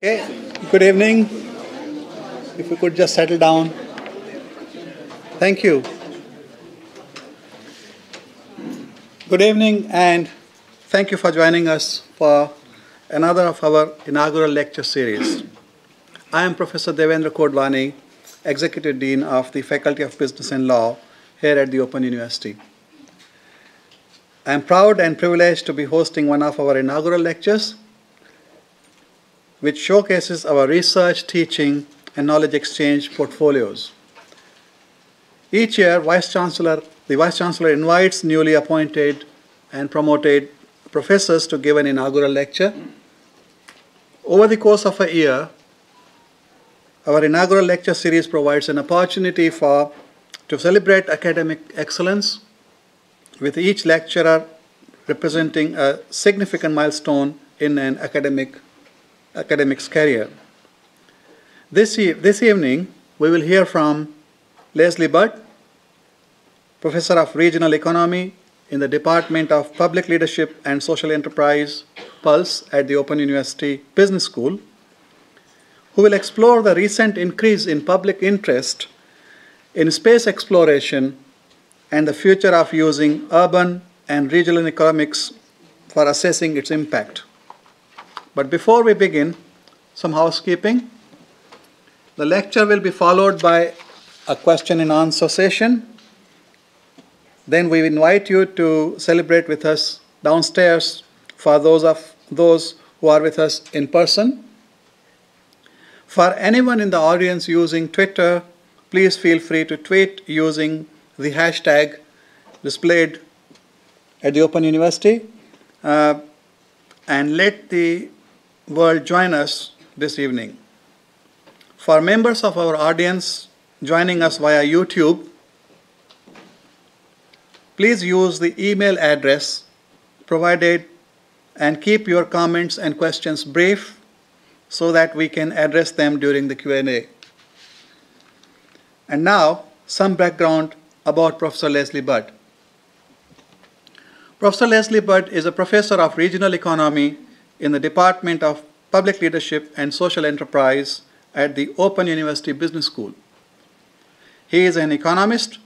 Okay, good evening. If we could just settle down. Thank you. Good evening, and thank you for joining us for another of our inaugural lecture series. I am Professor Devendra Kodwani, Executive Dean of the Faculty of Business and Law here at the Open University. I am proud and privileged to be hosting one of our inaugural lectures, which showcases our research, teaching, and knowledge exchange portfolios. Each year, Vice Chancellor, the Vice Chancellor invites newly appointed and promoted professors to give an inaugural lecture. Over the course of a year, our inaugural lecture series provides an opportunity for to celebrate academic excellence with each lecturer representing a significant milestone in an academic academic's career. This, e- this evening, we will hear from Leslie Budd, Professor of Regional Economy in the Department of Public Leadership and Social Enterprise, Pulse, at the Open University Business School, who will explore the recent increase in public interest in space exploration and the future of using urban and regional economics for assessing its impact. But before we begin, some housekeeping. The lecture will be followed by a question and answer session. Then we invite you to celebrate with us downstairs for those of those who are with us in person. For anyone in the audience using Twitter, please feel free to tweet using the hashtag displayed at the Open University uh, and let the world join us this evening. For members of our audience joining us via YouTube, please use the email address provided and keep your comments and questions brief so that we can address them during the Q&A. And now, some background about Professor Leslie Budd. Professor Leslie Budd is a professor of regional economy in the Department of Public Leadership and Social Enterprise at the Open University Business School. He is an economist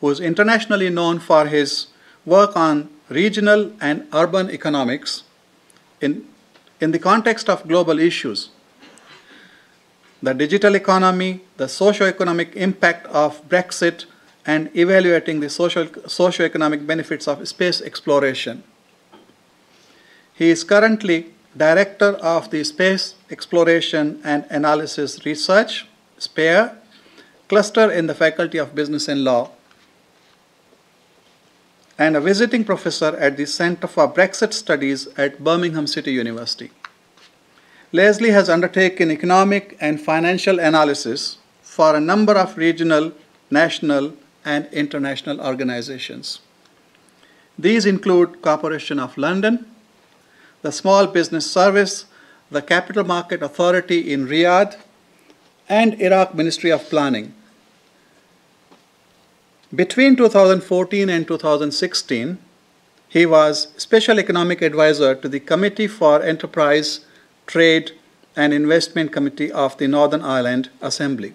who is internationally known for his work on regional and urban economics in, in the context of global issues. The digital economy, the socio-economic impact of Brexit, and evaluating the social, socio-economic benefits of space exploration. He is currently Director of the Space Exploration and Analysis Research, SPARE, cluster in the Faculty of Business and Law, and a visiting professor at the Center for Brexit Studies at Birmingham City University. Leslie has undertaken economic and financial analysis for a number of regional, national, and international organizations. These include Corporation of London, the Small Business Service, the Capital Market Authority in Riyadh, and Iraq Ministry of Planning. Between 2014 and 2016, he was Special Economic Advisor to the Committee for Enterprise, Trade, and Investment Committee of the Northern Ireland Assembly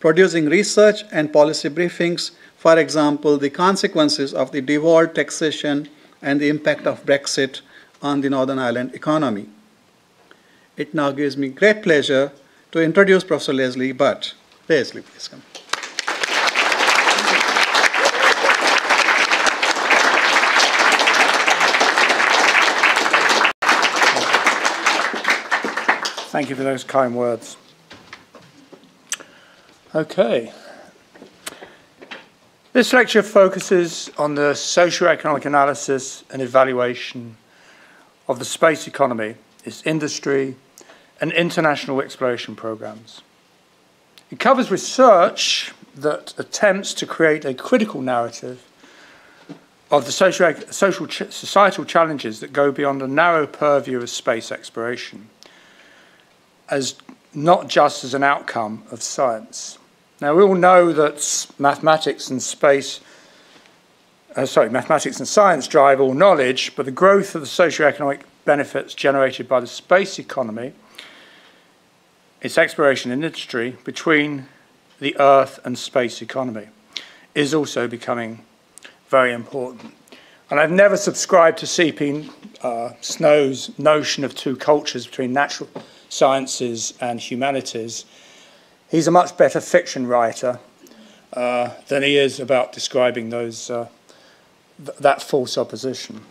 producing research and policy briefings, for example, the consequences of the devolved taxation and the impact of Brexit on the Northern Ireland economy. It now gives me great pleasure to introduce Professor Leslie Budd. Leslie, please come. Thank you for those kind words. Okay. This lecture focuses on the socio-economic analysis and evaluation of the space economy, its industry, and international exploration programs. It covers research that attempts to create a critical narrative of the social, societal challenges that go beyond a narrow purview of space exploration, as not just as an outcome of science. Now, we all know that mathematics and space, uh, sorry, mathematics and science drive all knowledge, but the growth of the socio-economic benefits generated by the space economy, its exploration and industry, between the Earth and space economy is also becoming very important. And I've never subscribed to C.P. Uh, Snow's notion of two cultures between natural sciences and humanities. He's a much better fiction writer uh, than he is about describing those, uh, th that false opposition.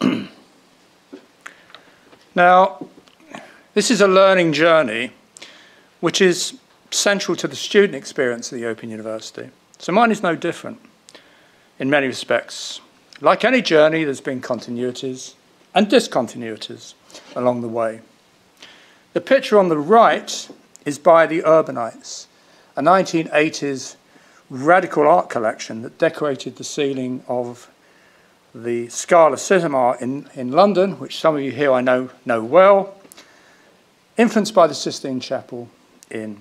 now, this is a learning journey which is central to the student experience at the Open University. So mine is no different in many respects. Like any journey, there's been continuities and discontinuities along the way. The picture on the right is by the Urbanites, a 1980s radical art collection that decorated the ceiling of the Scala Cinema in, in London, which some of you here I know know well, influenced by the Sistine Chapel in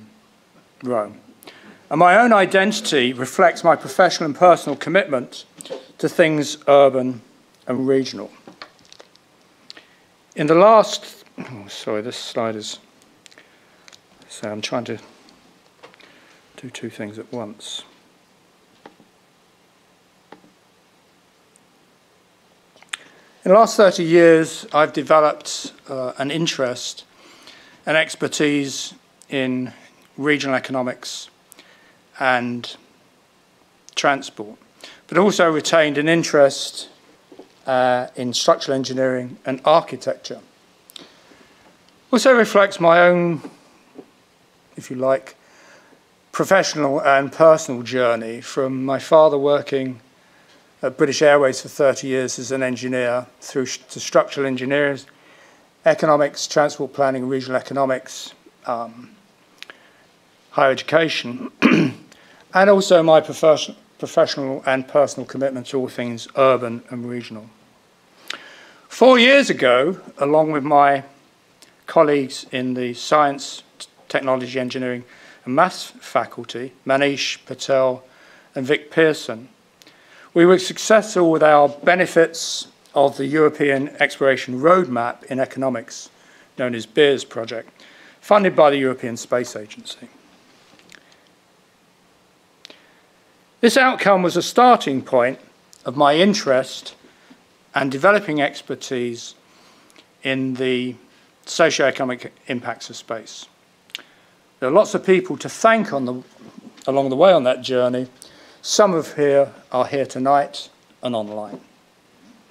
Rome. And my own identity reflects my professional and personal commitment to things urban and regional. In the last, oh, sorry, this slide is, so I'm trying to do two things at once. In the last 30 years, I've developed uh, an interest and expertise in regional economics and transport, but also retained an interest uh, in structural engineering and architecture. Also reflects my own, if you like, professional and personal journey from my father working at British Airways for 30 years as an engineer through to structural engineers, economics, transport planning, regional economics, um, higher education, and also my professional and personal commitment to all things urban and regional. Four years ago, along with my colleagues in the Science, Technology, Engineering and Maths faculty, Manish Patel and Vic Pearson, we were successful with our benefits of the European Exploration Roadmap in Economics, known as BEARS project, funded by the European Space Agency. This outcome was a starting point of my interest and developing expertise in the socio-economic impacts of space. There are lots of people to thank on the, along the way on that journey. Some of here are here tonight and online.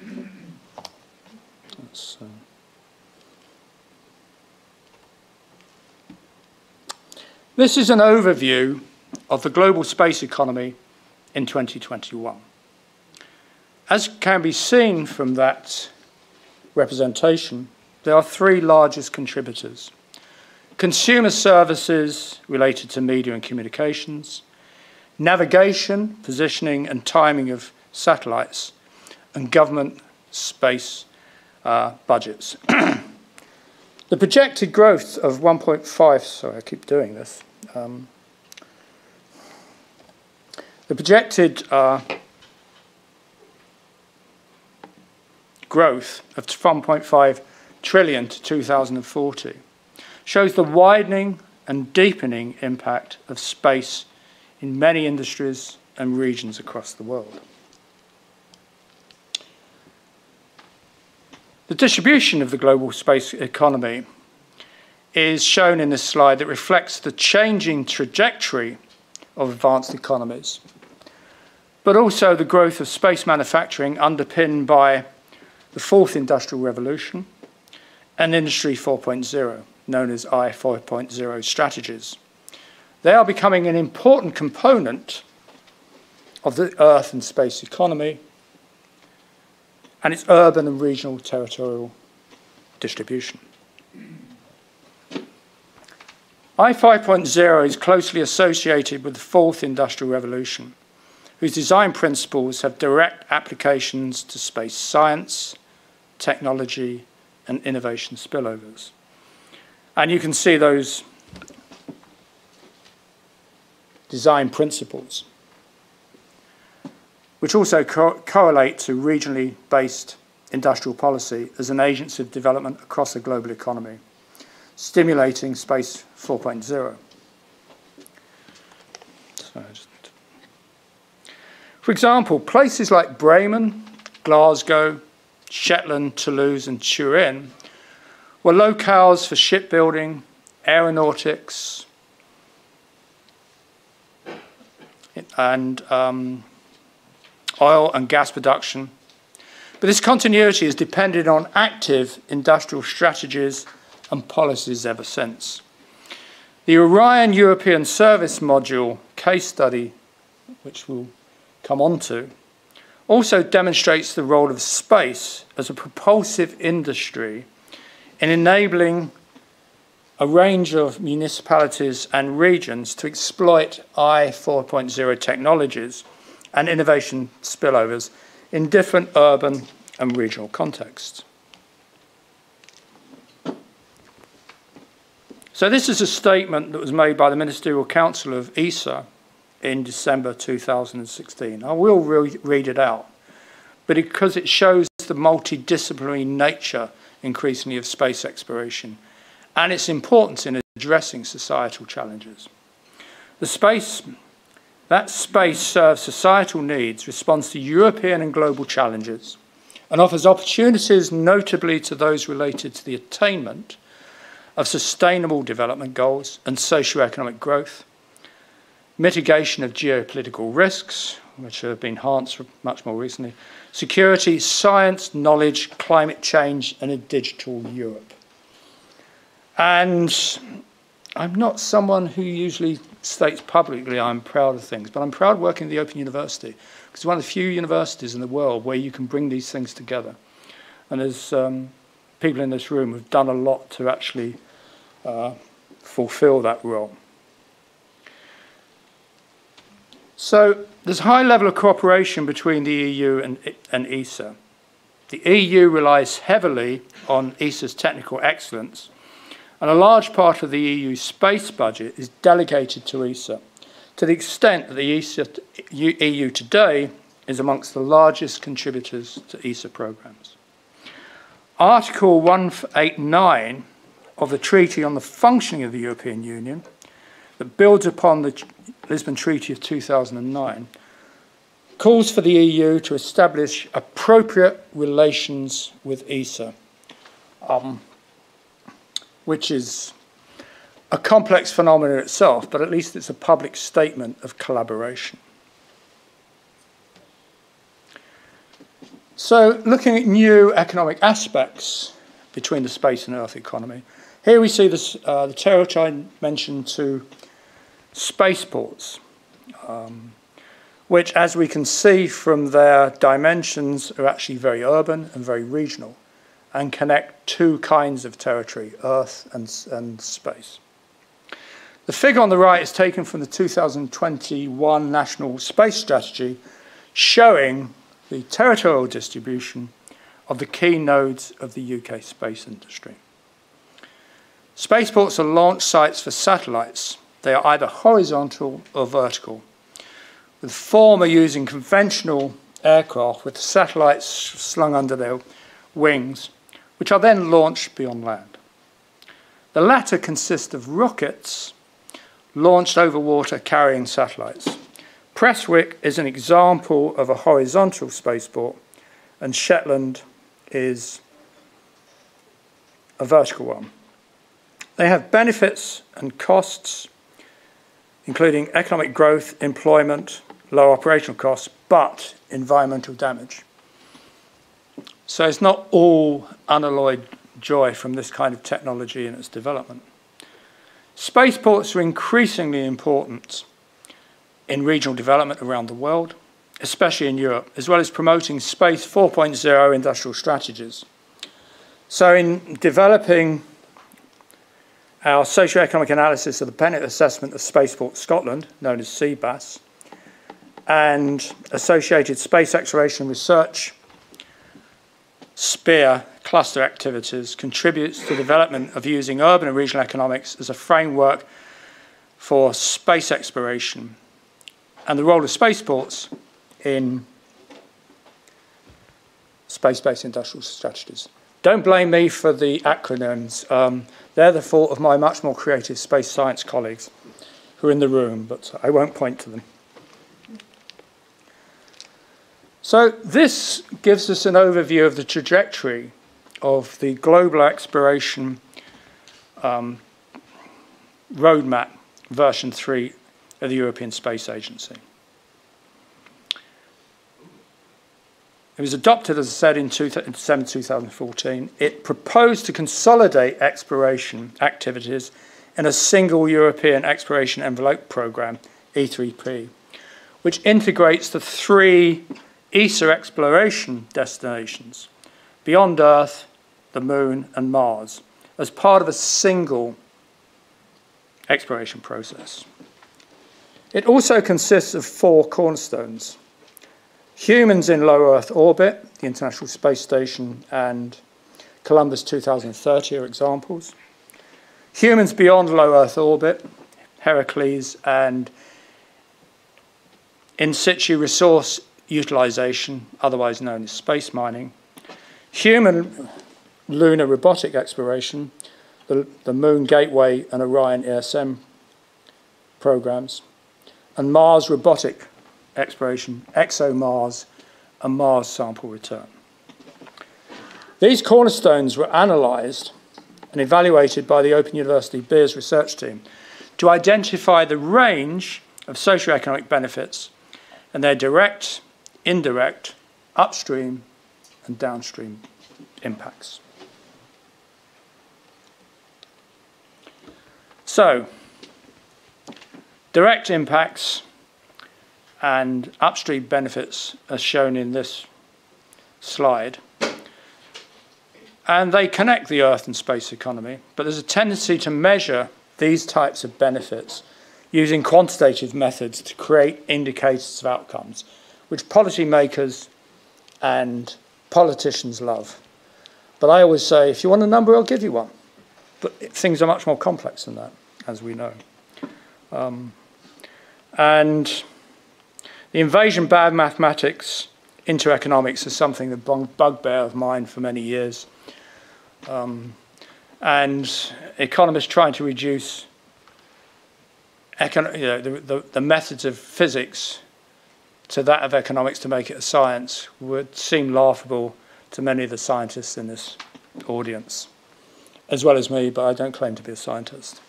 Uh, this is an overview of the global space economy in 2021. As can be seen from that representation, there are three largest contributors. Consumer services related to media and communications, navigation, positioning and timing of satellites, and government space uh, budgets. the projected growth of 1.5, sorry, I keep doing this, um, the projected uh, growth of 1.5 trillion to 2040 shows the widening and deepening impact of space in many industries and regions across the world. The distribution of the global space economy is shown in this slide that reflects the changing trajectory of advanced economies but also the growth of space manufacturing underpinned by the fourth industrial revolution and Industry 4.0, known as I 4.0 strategies. They are becoming an important component of the Earth and space economy and its urban and regional territorial distribution. I 5.0 is closely associated with the fourth industrial revolution whose design principles have direct applications to space science, technology, and innovation spillovers. And you can see those design principles, which also co correlate to regionally based industrial policy as an agency of development across the global economy, stimulating Space 4.0. For example, places like Bremen, Glasgow, Shetland, Toulouse, and Turin were locales for shipbuilding, aeronautics, and um, oil and gas production. But this continuity has depended on active industrial strategies and policies ever since. The Orion European Service Module case study, which we'll come on to, also demonstrates the role of space as a propulsive industry in enabling a range of municipalities and regions to exploit I 4.0 technologies and innovation spillovers in different urban and regional contexts. So this is a statement that was made by the Ministerial Council of ESA in December 2016. I will re read it out, but because it shows the multidisciplinary nature increasingly of space exploration and its importance in addressing societal challenges. The space, that space serves societal needs, responds to European and global challenges, and offers opportunities notably to those related to the attainment of sustainable development goals and socio-economic growth, mitigation of geopolitical risks, which have been enhanced much more recently, security, science, knowledge, climate change, and a digital Europe. And I'm not someone who usually states publicly I'm proud of things, but I'm proud working at the Open University because it's one of the few universities in the world where you can bring these things together. And there's um, people in this room who've done a lot to actually uh, fulfill that role. So there's a high level of cooperation between the EU and, and ESA. The EU relies heavily on ESA's technical excellence, and a large part of the EU space budget is delegated to ESA, to the extent that the ESA, EU today is amongst the largest contributors to ESA programs. Article 189 of the Treaty on the Functioning of the European Union that builds upon the Lisbon Treaty of 2009 calls for the EU to establish appropriate relations with ESA, um, which is a complex phenomenon itself, but at least it's a public statement of collaboration. So, looking at new economic aspects between the space and Earth economy, here we see this, uh, the territory mentioned to spaceports, um, which, as we can see from their dimensions, are actually very urban and very regional and connect two kinds of territory, Earth and, and space. The figure on the right is taken from the 2021 National Space Strategy, showing the territorial distribution of the key nodes of the UK space industry. Spaceports are launch sites for satellites. They are either horizontal or vertical, with the former using conventional aircraft with satellites slung under their wings, which are then launched beyond land. The latter consist of rockets launched over water carrying satellites. Prestwick is an example of a horizontal spaceport, and Shetland is a vertical one. They have benefits and costs, including economic growth, employment, low operational costs, but environmental damage. So it's not all unalloyed joy from this kind of technology and its development. Spaceports are increasingly important in regional development around the world, especially in Europe, as well as promoting Space 4.0 industrial strategies. So in developing our socio-economic analysis of the Benefit Assessment of Spaceport Scotland, known as SEABASS, and associated space exploration research SPEAR cluster activities contributes to the development of using urban and regional economics as a framework for space exploration and the role of spaceports in space-based industrial strategies. Don't blame me for the acronyms. Um, they're the fault of my much more creative space science colleagues who are in the room, but I won't point to them. So this gives us an overview of the trajectory of the global exploration um, roadmap version 3 of the European Space Agency. It was adopted, as I said, in, two, in December 2014. It proposed to consolidate exploration activities in a single European exploration envelope program, E3P, which integrates the three ESA exploration destinations beyond Earth, the Moon, and Mars as part of a single exploration process. It also consists of four cornerstones humans in low Earth orbit, the International Space Station, and Columbus 2030 are examples. Humans beyond low Earth orbit, Heracles, and in situ resource utilization, otherwise known as space mining. Human lunar robotic exploration, the, the Moon Gateway and Orion ESM programs, and Mars robotic exploration, ExoMars, and Mars sample return. These cornerstones were analysed and evaluated by the Open University Beers research team to identify the range of socioeconomic benefits and their direct, indirect, upstream, and downstream impacts. So, direct impacts and upstream benefits are shown in this slide. And they connect the Earth and space economy, but there's a tendency to measure these types of benefits using quantitative methods to create indicators of outcomes, which policymakers and politicians love. But I always say, if you want a number, I'll give you one. But things are much more complex than that, as we know. Um, and the invasion bad mathematics into economics is something that bugbear of mine for many years. Um, and economists trying to reduce you know, the, the, the, methods of physics to that of economics to make it a science would seem laughable to many of the scientists in this audience, as well as me, but I don't claim to be a scientist.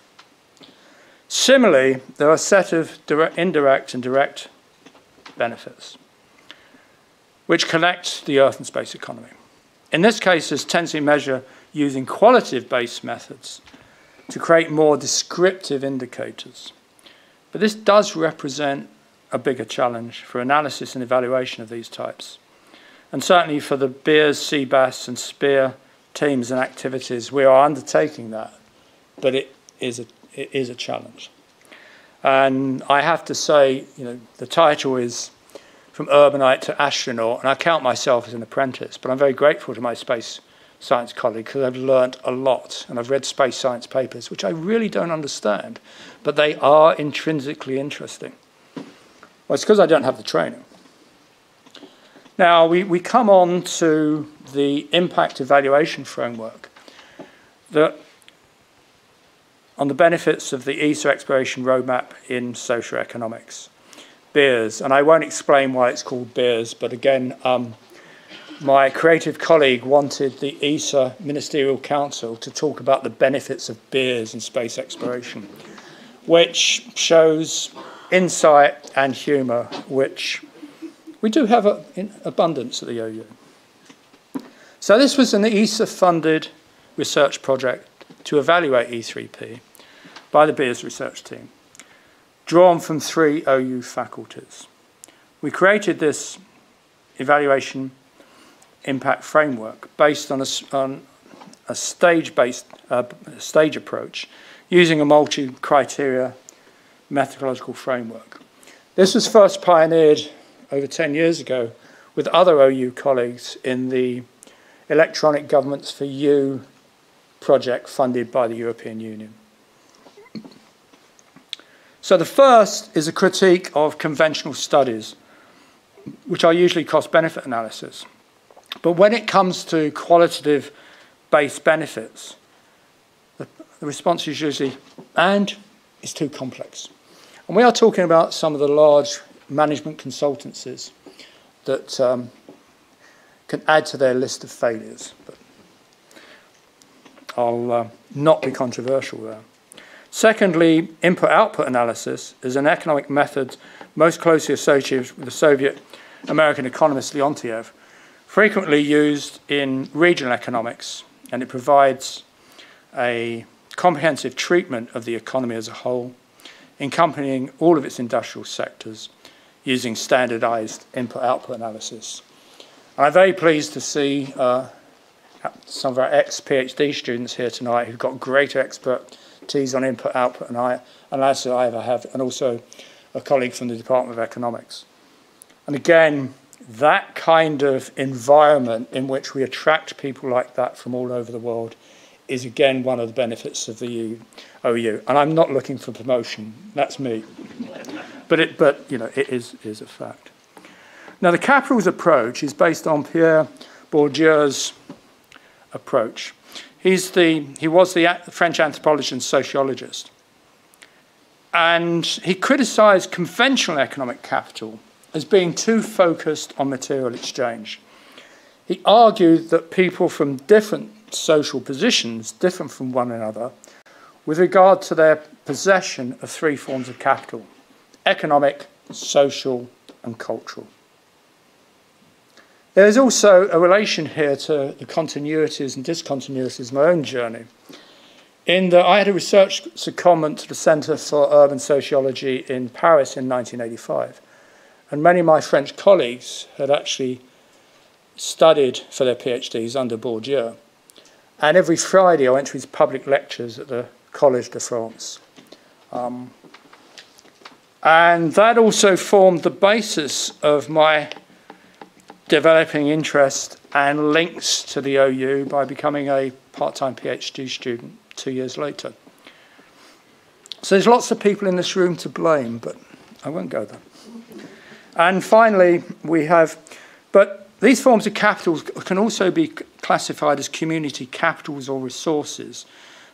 Similarly, there are a set of direct, indirect and direct benefits, which connect the Earth and space economy. In this case, there's tendency measure using qualitative-based methods to create more descriptive indicators. But this does represent a bigger challenge for analysis and evaluation of these types. And certainly for the Beers, SEABASS, and SPEAR teams and activities, we are undertaking that, but it is a, it is a challenge. And I have to say, you know, the title is From Urbanite to Astronaut, and I count myself as an apprentice, but I'm very grateful to my space science colleague because I've learnt a lot and I've read space science papers, which I really don't understand, but they are intrinsically interesting. Well, it's because I don't have the training. Now, we, we come on to the impact evaluation framework that on the benefits of the ESA exploration roadmap in socioeconomics. Beers, and I won't explain why it's called Beers, but again, um, my creative colleague wanted the ESA Ministerial Council to talk about the benefits of beers in space exploration, which shows insight and humour, which we do have a, in abundance at the OU. So this was an ESA-funded research project to evaluate E3P by the Beers research team, drawn from three OU faculties. We created this evaluation impact framework based on a, on a stage-based uh, stage approach using a multi-criteria methodological framework. This was first pioneered over 10 years ago with other OU colleagues in the Electronic Governments for You project funded by the European Union. So the first is a critique of conventional studies, which are usually cost-benefit analysis. But when it comes to qualitative based benefits, the, the response is usually, and it's too complex. And we are talking about some of the large management consultancies that um, can add to their list of failures. But I'll uh, not be controversial there. Secondly, input-output analysis is an economic method most closely associated with the Soviet American economist Leontiev, frequently used in regional economics, and it provides a comprehensive treatment of the economy as a whole, encompassing all of its industrial sectors using standardized input-output analysis. And I'm very pleased to see uh, some of our ex-PhD students here tonight who've got greater expertise on input-output analysis than I ever have, and also a colleague from the Department of Economics. And again, that kind of environment in which we attract people like that from all over the world is again one of the benefits of the OU. And I'm not looking for promotion, that's me. but it, but you know, it is, is a fact. Now, the capitals approach is based on Pierre Bourdieu's approach. He's the, he was the French anthropologist and sociologist. And he criticized conventional economic capital as being too focused on material exchange. He argued that people from different social positions, different from one another, with regard to their possession of three forms of capital economic, social, and cultural. There is also a relation here to the continuities and discontinuities of my own journey. In that I had a research secondment to the Centre for Urban Sociology in Paris in 1985. And many of my French colleagues had actually studied for their PhDs under Bourdieu. And every Friday I went to his public lectures at the Collège de France. Um, and that also formed the basis of my developing interest and links to the OU by becoming a part-time PhD student two years later. So there's lots of people in this room to blame, but I won't go there. And finally, we have, but these forms of capitals can also be classified as community capitals or resources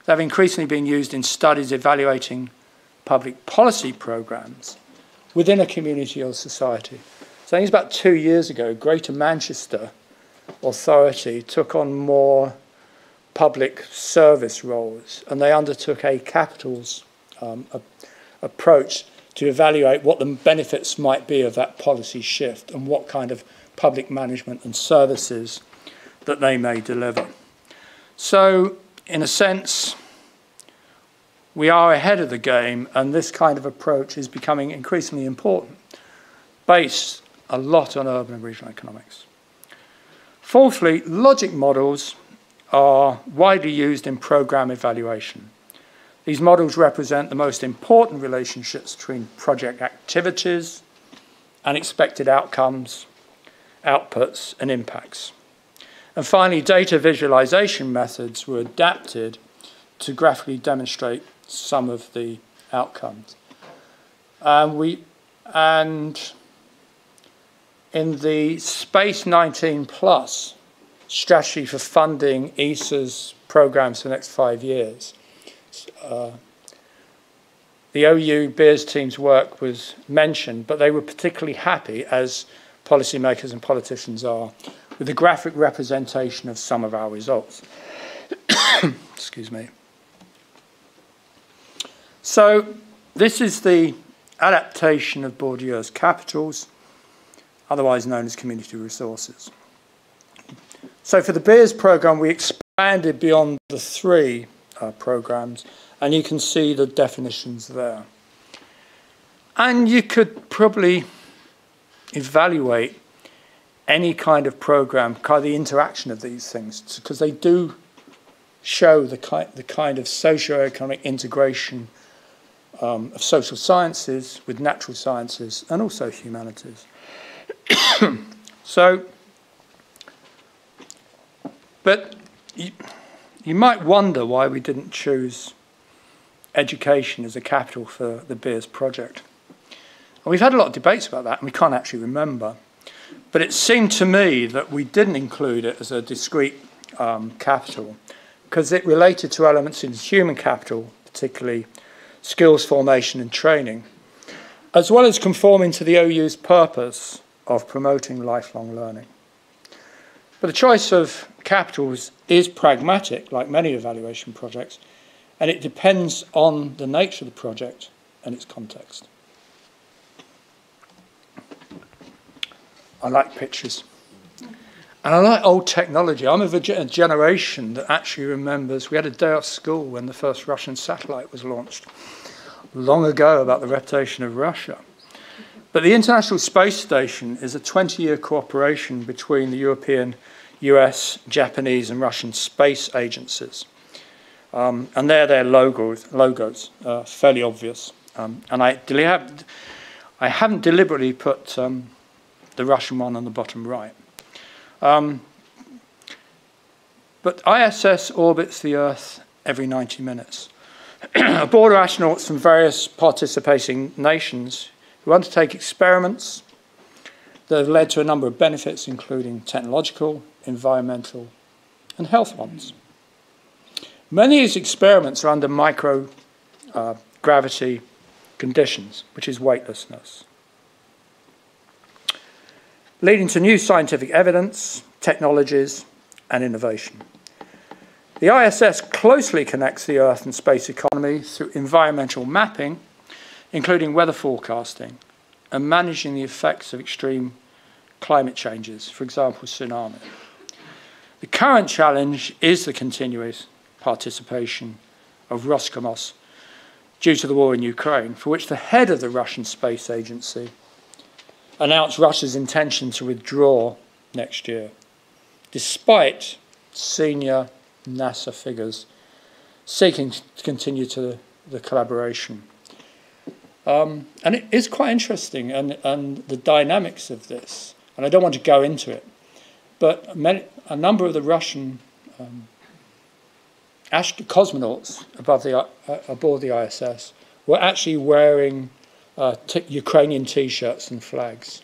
They've increasingly been used in studies evaluating public policy programs within a community or society. So I think it's about two years ago, Greater Manchester Authority took on more public service roles and they undertook a capitals um, a, approach to evaluate what the benefits might be of that policy shift and what kind of public management and services that they may deliver. So, in a sense, we are ahead of the game, and this kind of approach is becoming increasingly important, based a lot on urban and regional economics. Fourthly, logic models are widely used in program evaluation. These models represent the most important relationships between project activities and expected outcomes, outputs, and impacts. And finally, data visualization methods were adapted to graphically demonstrate some of the outcomes. We, and in the Space 19 Plus strategy for funding ESA's programs for the next five years, uh, the OU Beers team's work was mentioned, but they were particularly happy, as policymakers and politicians are, with the graphic representation of some of our results. Excuse me. So, this is the adaptation of Bourdieu's capitals otherwise known as community resources. So for the Beers program, we expanded beyond the three uh, programs, and you can see the definitions there. And you could probably evaluate any kind of program, kind of the interaction of these things, because they do show the kind, the kind of socio-economic integration um, of social sciences with natural sciences and also humanities. so, but you, you might wonder why we didn't choose education as a capital for the Beers project. And we've had a lot of debates about that, and we can't actually remember. But it seemed to me that we didn't include it as a discrete um, capital because it related to elements in human capital, particularly skills formation and training, as well as conforming to the OU's purpose of promoting lifelong learning. But the choice of capitals is pragmatic, like many evaluation projects, and it depends on the nature of the project and its context. I like pictures. And I like old technology. I'm of a, generation that actually remembers we had a day off school when the first Russian satellite was launched, long ago, about the reputation of Russia. But the International Space Station is a 20 year cooperation between the European, US, Japanese, and Russian space agencies. Um, and there, their logos, logos uh, fairly obvious. Um, and I, have, I haven't deliberately put um, the Russian one on the bottom right. Um, but ISS orbits the Earth every 90 minutes. Aboard astronauts from various participating nations who undertake experiments that have led to a number of benefits, including technological, environmental, and health ones. Many of these experiments are under microgravity uh, conditions, which is weightlessness leading to new scientific evidence, technologies, and innovation. The ISS closely connects the Earth and space economy through environmental mapping, including weather forecasting, and managing the effects of extreme climate changes, for example, tsunami. The current challenge is the continuous participation of Roscosmos due to the war in Ukraine, for which the head of the Russian Space Agency announced Russia's intention to withdraw next year, despite senior NASA figures seeking to continue to the, the collaboration. Um, and it is quite interesting, and, and the dynamics of this, and I don't want to go into it, but many, a number of the Russian um, cosmonauts above the, uh, aboard the ISS were actually wearing uh, Ukrainian T-shirts and flags.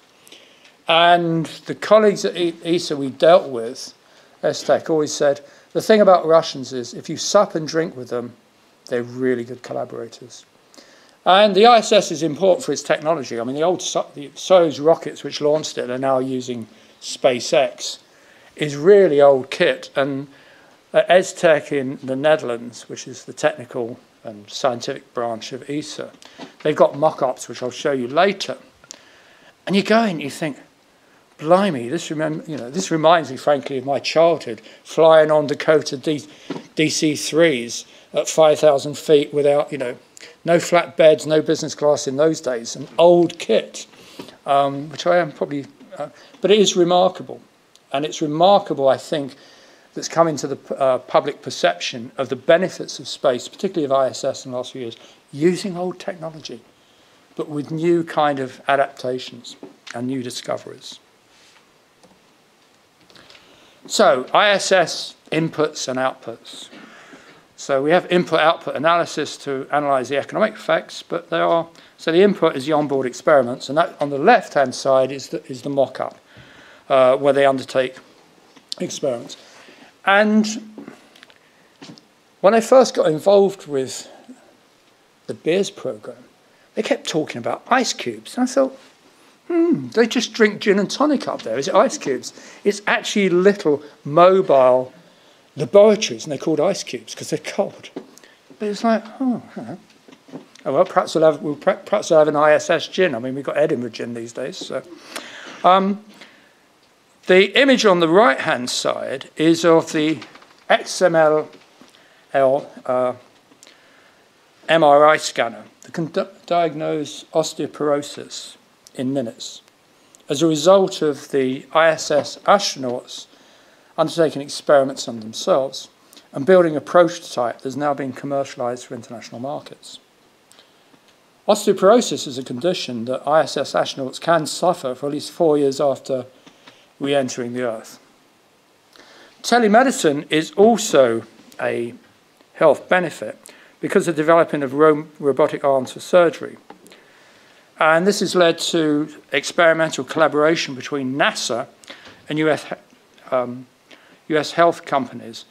And the colleagues at ESA we dealt with, ESTEC, always said, the thing about Russians is if you sup and drink with them, they're really good collaborators. And the ISS is important for its technology. I mean, the old the Soyuz rockets, which launched it, are now using SpaceX, is really old kit. And at ESTEC in the Netherlands, which is the technical and scientific branch of ESA. They've got mock-ups, which I'll show you later. And you go in, you think, blimey, this, remember, you know, this reminds me, frankly, of my childhood, flying on Dakota D- DC-3s at 5,000 feet without, you know, no flat beds, no business class in those days, an old kit, um, which I am probably, uh, but it is remarkable. And it's remarkable, I think, that's come into the uh, public perception of the benefits of space, particularly of ISS in the last few years, using old technology, but with new kind of adaptations and new discoveries. So, ISS inputs and outputs. So we have input-output analysis to analyze the economic effects, but there are, so the input is the onboard experiments, and that on the left-hand side is the, is the mock-up, uh, where they undertake experiments. And when I first got involved with the Beers program, they kept talking about ice cubes. And I thought, hmm, they just drink gin and tonic up there. Is it ice cubes? It's actually little mobile laboratories, and they're called ice cubes because they're cold. But it's like, oh, oh well, perhaps we'll have, we'll, perhaps we'll have an ISS gin. I mean, we've got Edinburgh gin these days. So. Um, the image on the right-hand side is of the XML uh, MRI scanner that can diagnose osteoporosis in minutes as a result of the ISS astronauts undertaking experiments on themselves and building a prototype that's now being commercialized for international markets. Osteoporosis is a condition that ISS astronauts can suffer for at least four years after re entering the earth. Telemedicine is also a health benefit because of the development of robotic arms for surgery. And this has led to experimental collaboration between NASA and US, um, US health companies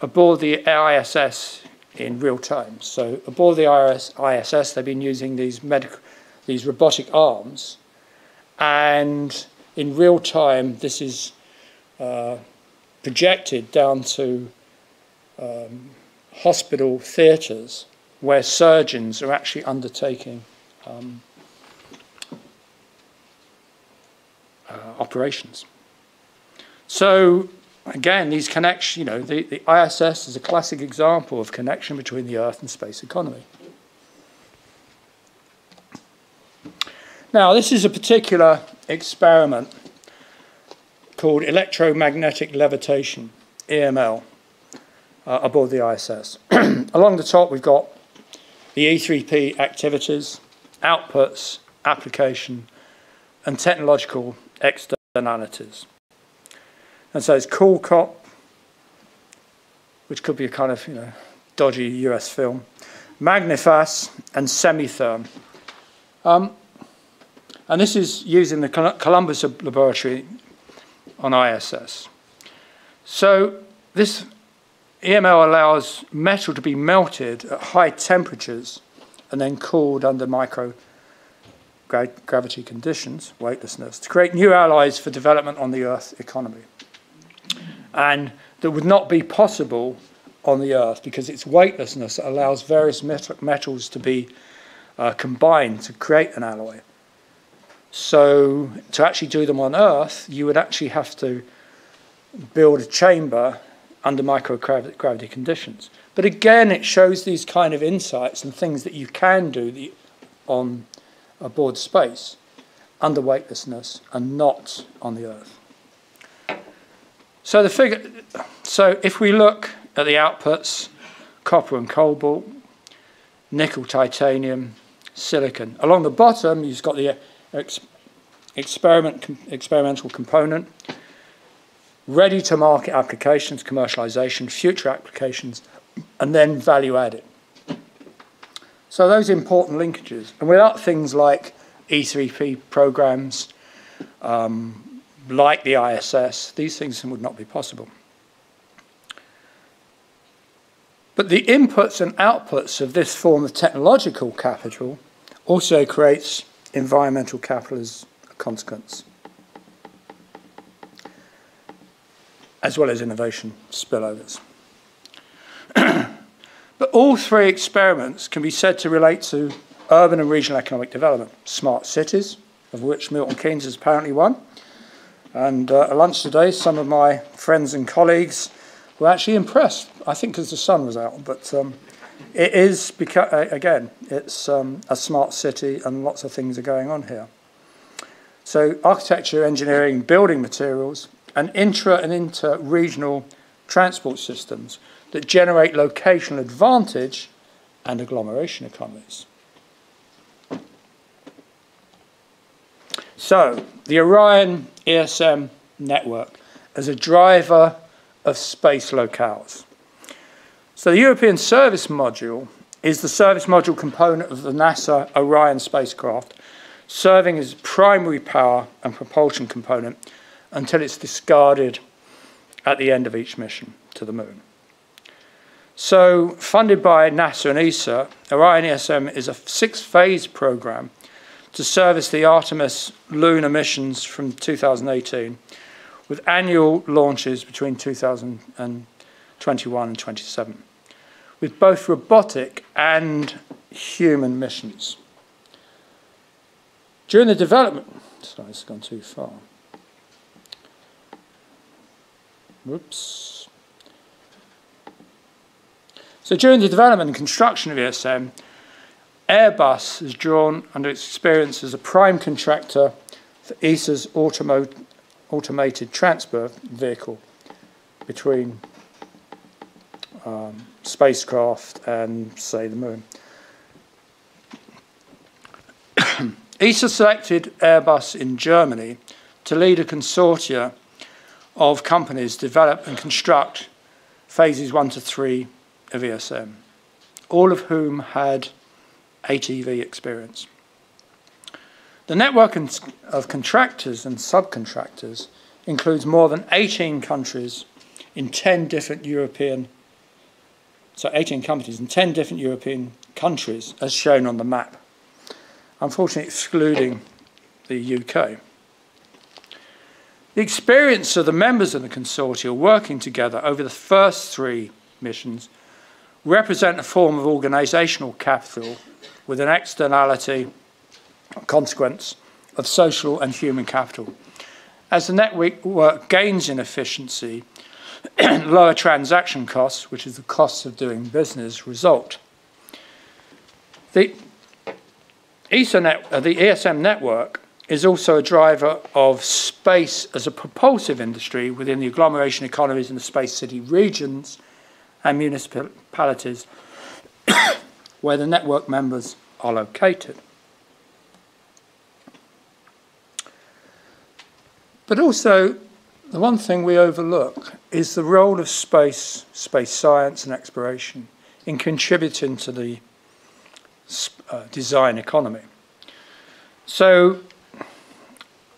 aboard the ISS in real time. So aboard the ISS, they've been using these medical, these robotic arms, and in real time, this is uh, projected down to um, hospital theatres where surgeons are actually undertaking um, uh, operations. So again, these connections, you know, the, the ISS is a classic example of connection between the Earth and space economy. Now, this is a particular experiment called electromagnetic levitation, EML, uh, aboard the ISS. Along the top, we've got the E3P activities, outputs, application, and technological externalities. And so it's Cool Cop, which could be a kind of, you know, dodgy US film, Magnifas, and Semitherm. Um, and this is using the Columbus Laboratory on ISS. So this EML allows metal to be melted at high temperatures and then cooled under micro gravity conditions, weightlessness, to create new alloys for development on the Earth economy and that would not be possible on the Earth because its weightlessness allows various metals to be uh, combined to create an alloy. So to actually do them on Earth, you would actually have to build a chamber under microgravity conditions. But again, it shows these kind of insights and things that you can do on aboard space under weightlessness and not on the Earth. So the figure, so if we look at the outputs, copper and cobalt, nickel, titanium, silicon. Along the bottom, you've got the ex experiment, com experimental component, ready to market applications, commercialization, future applications, and then value added. So those important linkages. And without things like E3P programs, um, like the ISS, these things would not be possible. But the inputs and outputs of this form of technological capital also creates environmental capital as a consequence, as well as innovation spillovers. but all three experiments can be said to relate to urban and regional economic development, smart cities, of which Milton Keynes is apparently one, and uh, at lunch today, some of my friends and colleagues were actually impressed, I think because the sun was out, but um, it is, beca- again, it's um, a smart city and lots of things are going on here. So architecture, engineering, building materials, and intra and inter-regional transport systems that generate locational advantage and agglomeration economies. So, the Orion ESM network as a driver of space locales. So, the European Service Module is the service module component of the NASA Orion spacecraft, serving as primary power and propulsion component until it's discarded at the end of each mission to the moon. So, funded by NASA and ESA, Orion ESM is a six phase program to service the Artemis lunar missions from 2018, with annual launches between 2021 and 27, with both robotic and human missions. During the development, sorry, it's gone too far. Whoops. So during the development and construction of ESM, Airbus has drawn under its experience as a prime contractor for ESA's automated transfer vehicle between um, spacecraft and, say, the moon. ESA selected Airbus in Germany to lead a consortia of companies develop and construct phases one to three of ESM, all of whom had ATV experience. The network of contractors and subcontractors includes more than 18 countries in 10 different European, so 18 companies in 10 different European countries as shown on the map, unfortunately excluding the UK. The experience of the members of the consortia working together over the first three missions represent a form of organisational capital with an externality consequence of social and human capital. As the network gains in efficiency, lower transaction costs, which is the cost of doing business, result. The, uh, the ESM network is also a driver of space as a propulsive industry within the agglomeration economies in the space city regions and municipalities where the network members are located. But also, the one thing we overlook is the role of space, space science and exploration in contributing to the uh, design economy. So,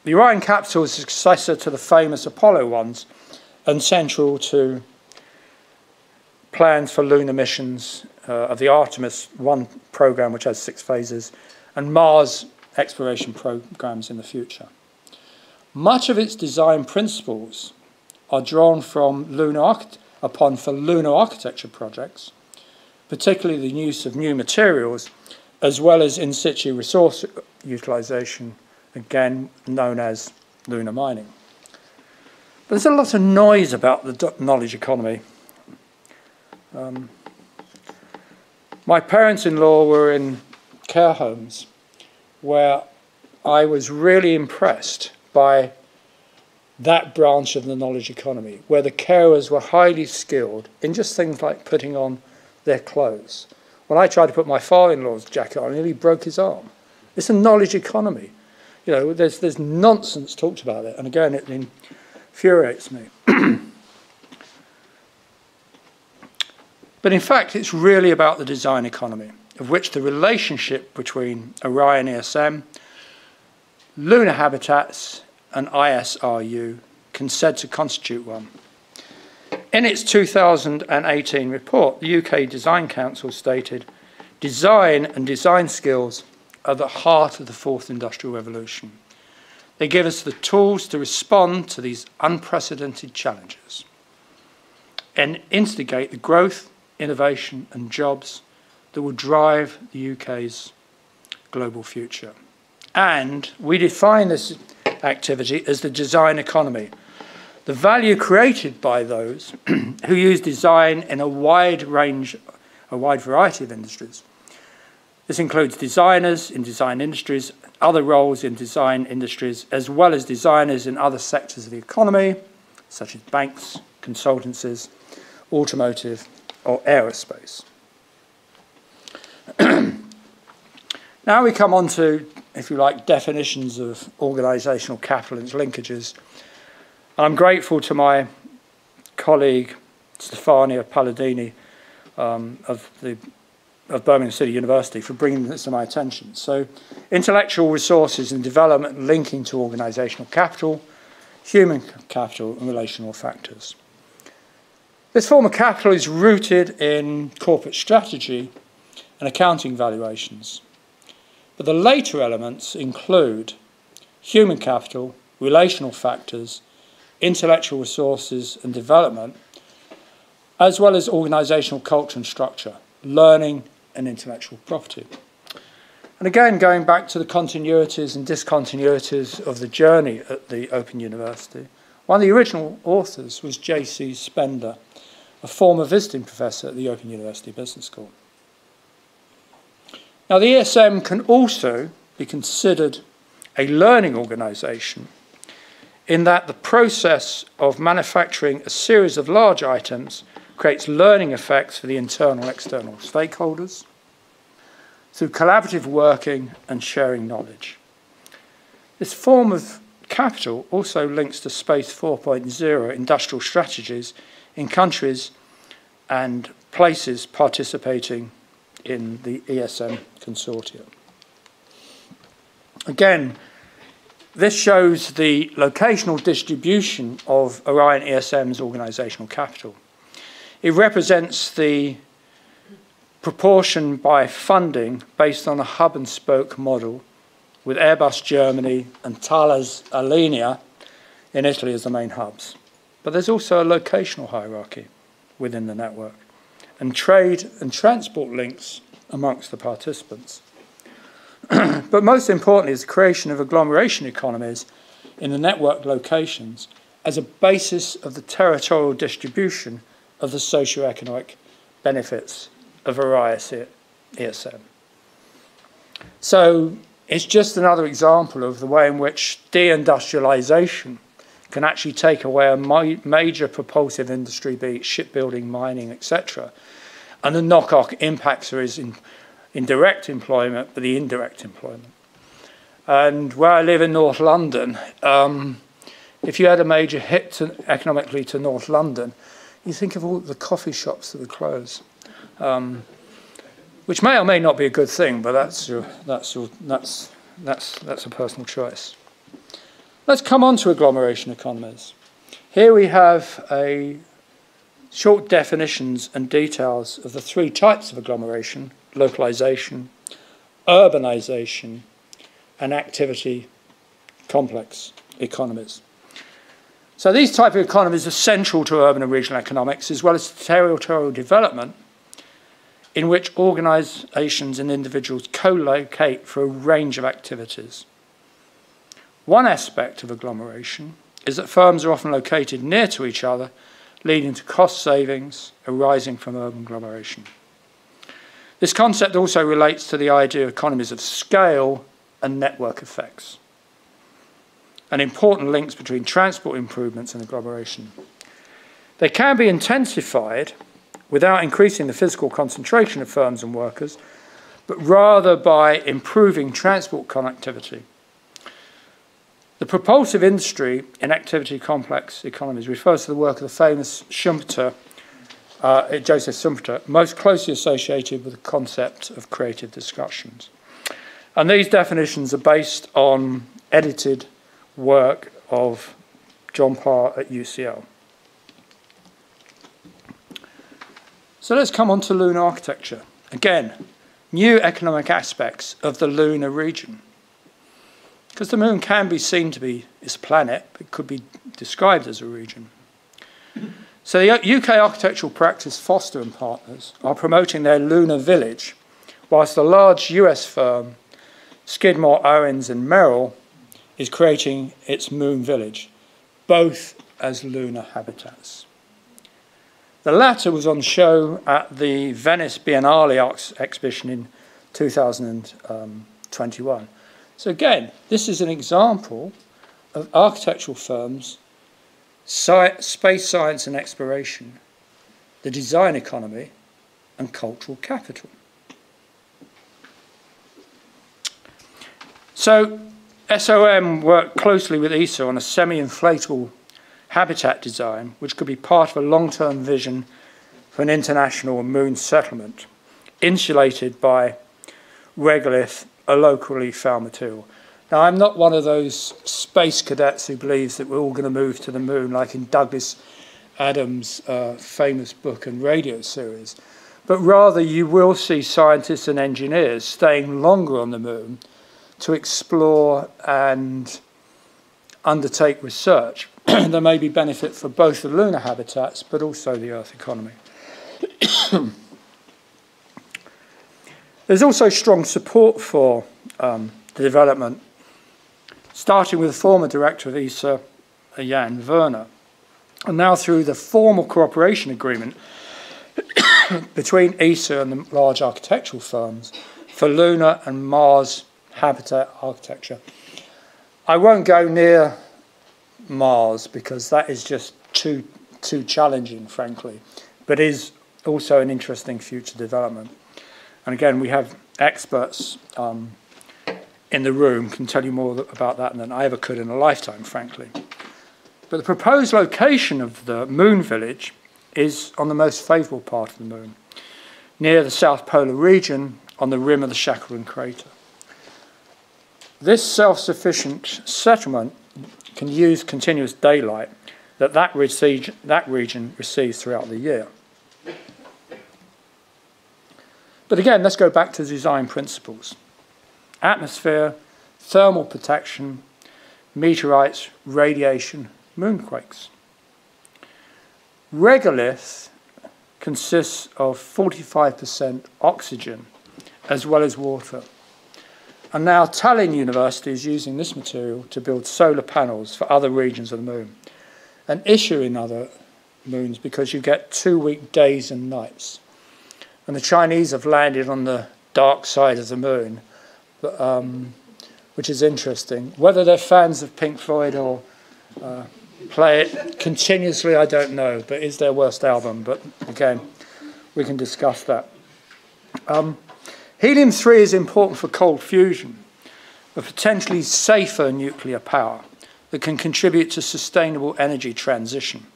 the Orion capsule is successor to the famous Apollo ones and central to plans for lunar missions uh, of the Artemis 1 program, which has six phases, and Mars exploration programs in the future. Much of its design principles are drawn from lunar upon for lunar architecture projects, particularly the use of new materials, as well as in situ resource utilization, again known as lunar mining. There's a lot of noise about the knowledge economy. Um, my parents in law were in care homes where I was really impressed by that branch of the knowledge economy, where the carers were highly skilled in just things like putting on their clothes. When I tried to put my father-in-law's jacket on, he nearly broke his arm. It's a knowledge economy. You know, there's, there's nonsense talked about it, and again, it infuriates me. but in fact, it's really about the design economy, of which the relationship between Orion ESM Lunar habitats and ISRU can said to constitute one. In its 2018 report, the UK Design Council stated, design and design skills are the heart of the fourth industrial revolution. They give us the tools to respond to these unprecedented challenges and instigate the growth, innovation and jobs that will drive the UK's global future. And we define this activity as the design economy. The value created by those who use design in a wide range, a wide variety of industries. This includes designers in design industries, other roles in design industries, as well as designers in other sectors of the economy, such as banks, consultancies, automotive, or aerospace. now we come on to if you like, definitions of organisational capital and its linkages. I'm grateful to my colleague Stefania Paladini um, of, the, of Birmingham City University for bringing this to my attention. So, intellectual resources and development linking to organisational capital, human capital, and relational factors. This form of capital is rooted in corporate strategy and accounting valuations. But the later elements include human capital, relational factors, intellectual resources and development, as well as organisational culture and structure, learning and intellectual property. And again, going back to the continuities and discontinuities of the journey at the Open University, one of the original authors was J.C. Spender, a former visiting professor at the Open University Business School. Now, the ESM can also be considered a learning organisation in that the process of manufacturing a series of large items creates learning effects for the internal and external stakeholders through collaborative working and sharing knowledge. This form of capital also links to Space 4.0 industrial strategies in countries and places participating in the ESM consortium. Again, this shows the locational distribution of Orion ESM's organizational capital. It represents the proportion by funding based on a hub and spoke model with Airbus Germany and Thales Alenia in Italy as the main hubs. But there's also a locational hierarchy within the network and trade and transport links amongst the participants. but most importantly is the creation of agglomeration economies in the network locations as a basis of the territorial distribution of the socio-economic benefits of Orion's ESM. So it's just another example of the way in which deindustrialization can actually take away a major propulsive industry, be it shipbuilding, mining, etc. And the knock-on impacts are in, in direct employment, but the indirect employment. And where I live in North London, um, if you had a major hit to, economically to North London, you think of all the coffee shops that would close, um, which may or may not be a good thing, but that's, your, that's, your, that's, that's, that's a personal choice. Let's come on to agglomeration economies. Here we have a short definitions and details of the three types of agglomeration, localization, urbanization, and activity complex economies. So these type of economies are central to urban and regional economics as well as territorial development in which organizations and individuals co-locate for a range of activities. One aspect of agglomeration is that firms are often located near to each other, leading to cost savings arising from urban agglomeration. This concept also relates to the idea of economies of scale and network effects, and important links between transport improvements and agglomeration. They can be intensified without increasing the physical concentration of firms and workers, but rather by improving transport connectivity the propulsive industry in activity complex economies refers to the work of the famous Schumpeter, uh, Joseph Schumpeter, most closely associated with the concept of creative destructions. And these definitions are based on edited work of John Parr at UCL. So let's come on to lunar architecture. Again, new economic aspects of the lunar region. Because the moon can be seen to be its planet, it could be described as a region. So the uh, UK architectural practice Foster and Partners are promoting their lunar village, whilst the large US firm Skidmore, Owings and Merrill is creating its moon village, both as lunar habitats. The latter was on show at the Venice Biennale exhibition in 2021. Um, So again, this is an example of architectural firms, space science and exploration, the design economy, and cultural capital. So SOM worked closely with ESA on a semi-inflatable habitat design, which could be part of a long-term vision for an international moon settlement, insulated by regolith a locally found material. Now, I'm not one of those space cadets who believes that we're all going to move to the moon, like in Douglas Adams' uh, famous book and radio series, but rather you will see scientists and engineers staying longer on the moon to explore and undertake research. there may be benefit for both the lunar habitats but also the Earth economy. There's also strong support for um, the development, starting with the former director of ESA, Jan Wörner, and now through the formal cooperation agreement between ESA and the large architectural firms for lunar and Mars habitat architecture. I won't go near Mars because that is just too too challenging, frankly, but is also an interesting future development. And again, we have experts um, in the room can tell you more about that than I ever could in a lifetime, frankly. But the proposed location of the moon village is on the most favourable part of the moon, near the South Polar region on the rim of the Shackleton crater. This self-sufficient settlement can use continuous daylight that that, that region receives throughout the year. But again, let's go back to design principles. Atmosphere, thermal protection, meteorites, radiation, moonquakes. Regolith consists of 45% oxygen as well as water. And now Tallinn University is using this material to build solar panels for other regions of the moon. An issue in other moons because you get two week days and nights. And the Chinese have landed on the dark side of the moon, but, um, which is interesting. Whether they're fans of Pink Floyd or uh, play it continuously, I don't know, but is their worst album. But again, we can discuss that. Um, helium 3 is important for cold fusion, a potentially safer nuclear power that can contribute to sustainable energy transition.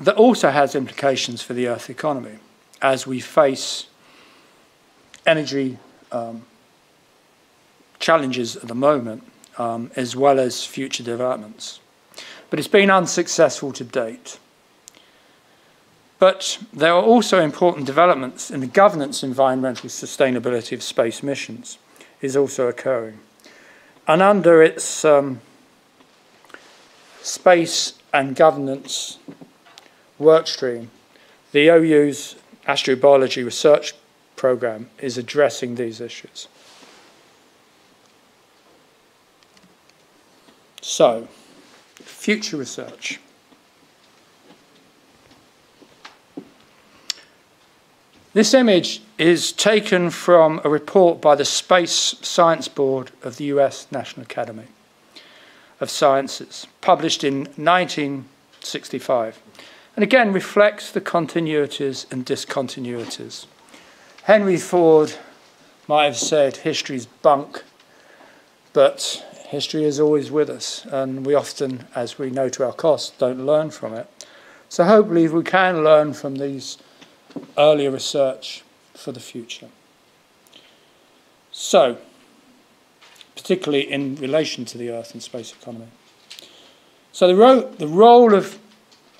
That also has implications for the Earth economy as we face energy um, challenges at the moment um, as well as future developments. But it's been unsuccessful to date. But there are also important developments in the governance environmental sustainability of space missions is also occurring. And under its um, space and governance workstream, the OU's astrobiology research program is addressing these issues. So, future research. This image is taken from a report by the Space Science Board of the US National Academy of Sciences, published in 1965, and again reflects the continuities and discontinuities. Henry Ford might have said history's bunk, but history is always with us, and we often, as we know to our cost, don't learn from it. So hopefully we can learn from these earlier research for the future. So, particularly in relation to the Earth and space economy. So the, ro the role of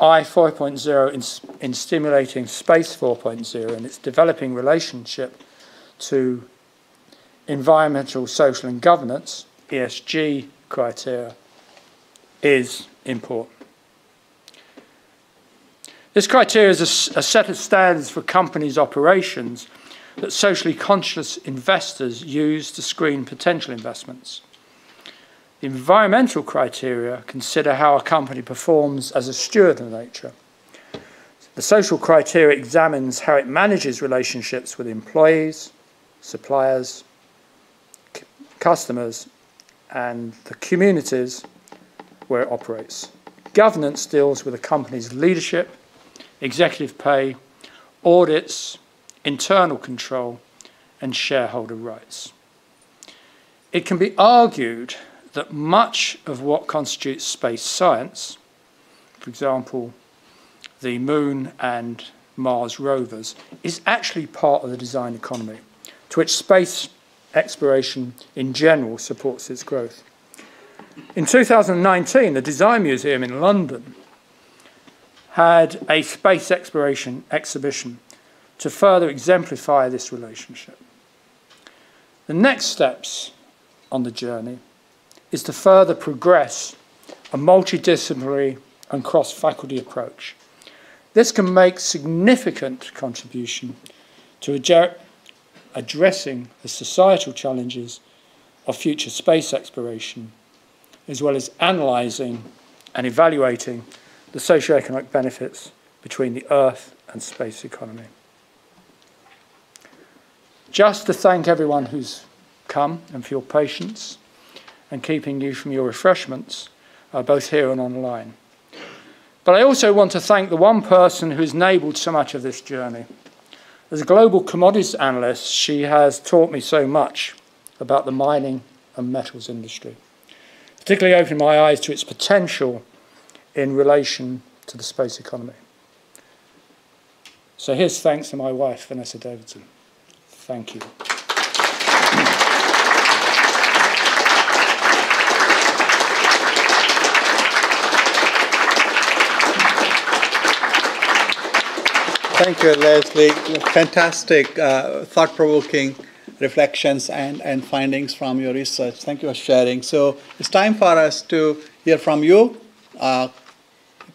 I 4.0 in, in stimulating space 4.0 and its developing relationship to environmental, social and governance ESG criteria is important. This criteria is a, a, set of standards for companies' operations that socially conscious investors use to screen potential investments. The environmental criteria consider how a company performs as a steward of nature. The social criteria examines how it manages relationships with employees, suppliers, customers, and the communities where it operates. Governance deals with a company's leadership, executive pay, audits, internal control, and shareholder rights. It can be argued that much of what constitutes space science, for example, the Moon and Mars rovers, is actually part of the design economy, to which space exploration in general supports its growth. In 2019, the Design Museum in London had a space exploration exhibition to further exemplify this relationship. The next steps on the journey is to further progress a multidisciplinary and cross-faculty approach. This can make significant contribution to addressing the societal challenges of future space exploration, as well as analysing and evaluating the socio-economic benefits between the Earth and space economy. Just to thank everyone who's come and for your patience and keeping you from your refreshments, uh, both here and online. But I also want to thank the one person who's enabled so much of this journey. As a global commodities analyst, she has taught me so much about the mining and metals industry, particularly opening my eyes to its potential in relation to the space economy. So here's thanks to my wife, Vanessa Davidson. Thank you. Thank you, Leslie. Fantastic, uh, thought provoking reflections and, and findings from your research. Thank you for sharing. So it's time for us to hear from you uh,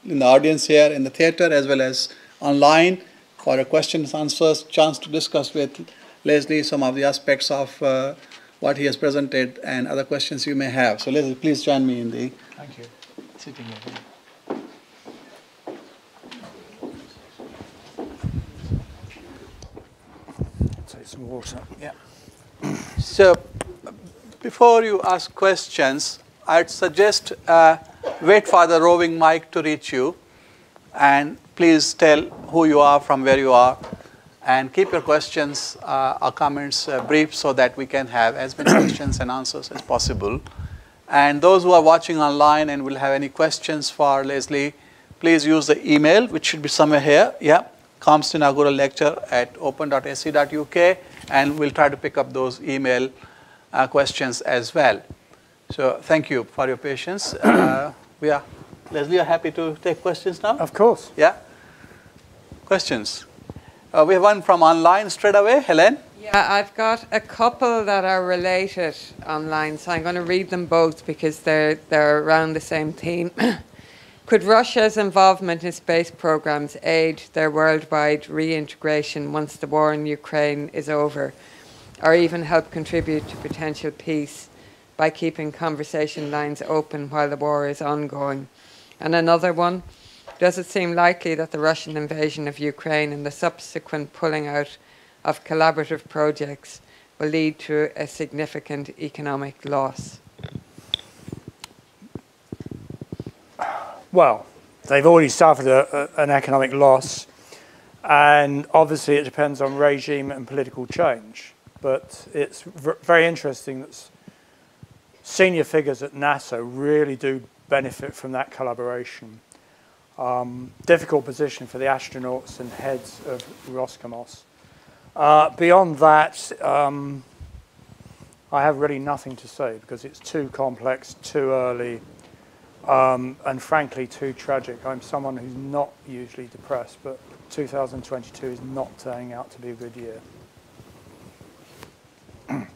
in the audience here in the theater as well as online for a questions, and answers, chance to discuss with Leslie some of the aspects of uh, what he has presented and other questions you may have. So Leslie, please join me in the. Thank you. Sitting. Take some water. Yeah. So, before you ask questions, I'd suggest uh, wait for the roving mic to reach you, and please tell who you are, from where you are, and keep your questions uh, or comments uh, brief so that we can have as many questions and answers as possible. And those who are watching online and will have any questions for Leslie, please use the email, which should be somewhere here. Yeah, comes inaugural lecture at open.ac.uk, and we'll try to pick up those email uh, questions as well. So thank you for your patience. Uh, we are, Leslie, are happy to take questions now? Of course. Yeah? Questions? Uh, we have one from online straight away. Helen? Yeah, I've got a couple that are related online, so I'm going to read them both because they're, they're around the same theme. Could Russia's involvement in space programs aid their worldwide reintegration once the war in Ukraine is over, or even help contribute to potential peace by keeping conversation lines open while the war is ongoing? And another one Does it seem likely that the Russian invasion of Ukraine and the subsequent pulling out of collaborative projects will lead to a significant economic loss? Well, they've already suffered a, a, an economic loss, and obviously it depends on regime and political change. But it's very interesting that senior figures at NASA really do benefit from that collaboration. Um, difficult position for the astronauts and heads of Roscosmos. Uh, beyond that, um, I have really nothing to say because it's too complex, too early, um, and frankly too tragic. I'm someone who's not usually depressed, but 2022 is not turning out to be a good year.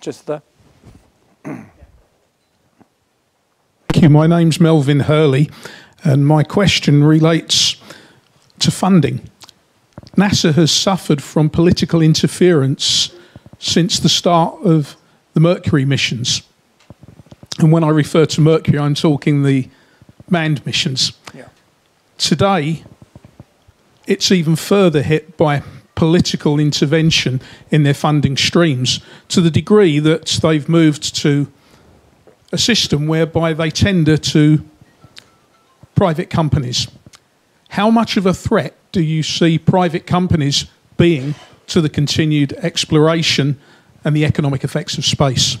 Just there. Thank you. My name's Melvin Hurley, and my question relates to funding. NASA has suffered from political interference since the start of the Mercury missions. And when I refer to Mercury, I'm talking the manned missions. Yeah. Today, it's even further hit by political intervention in their funding streams to the degree that they've moved to a system whereby they tender to private companies. How much of a threat do you see private companies being to the continued exploration and the economic effects of space?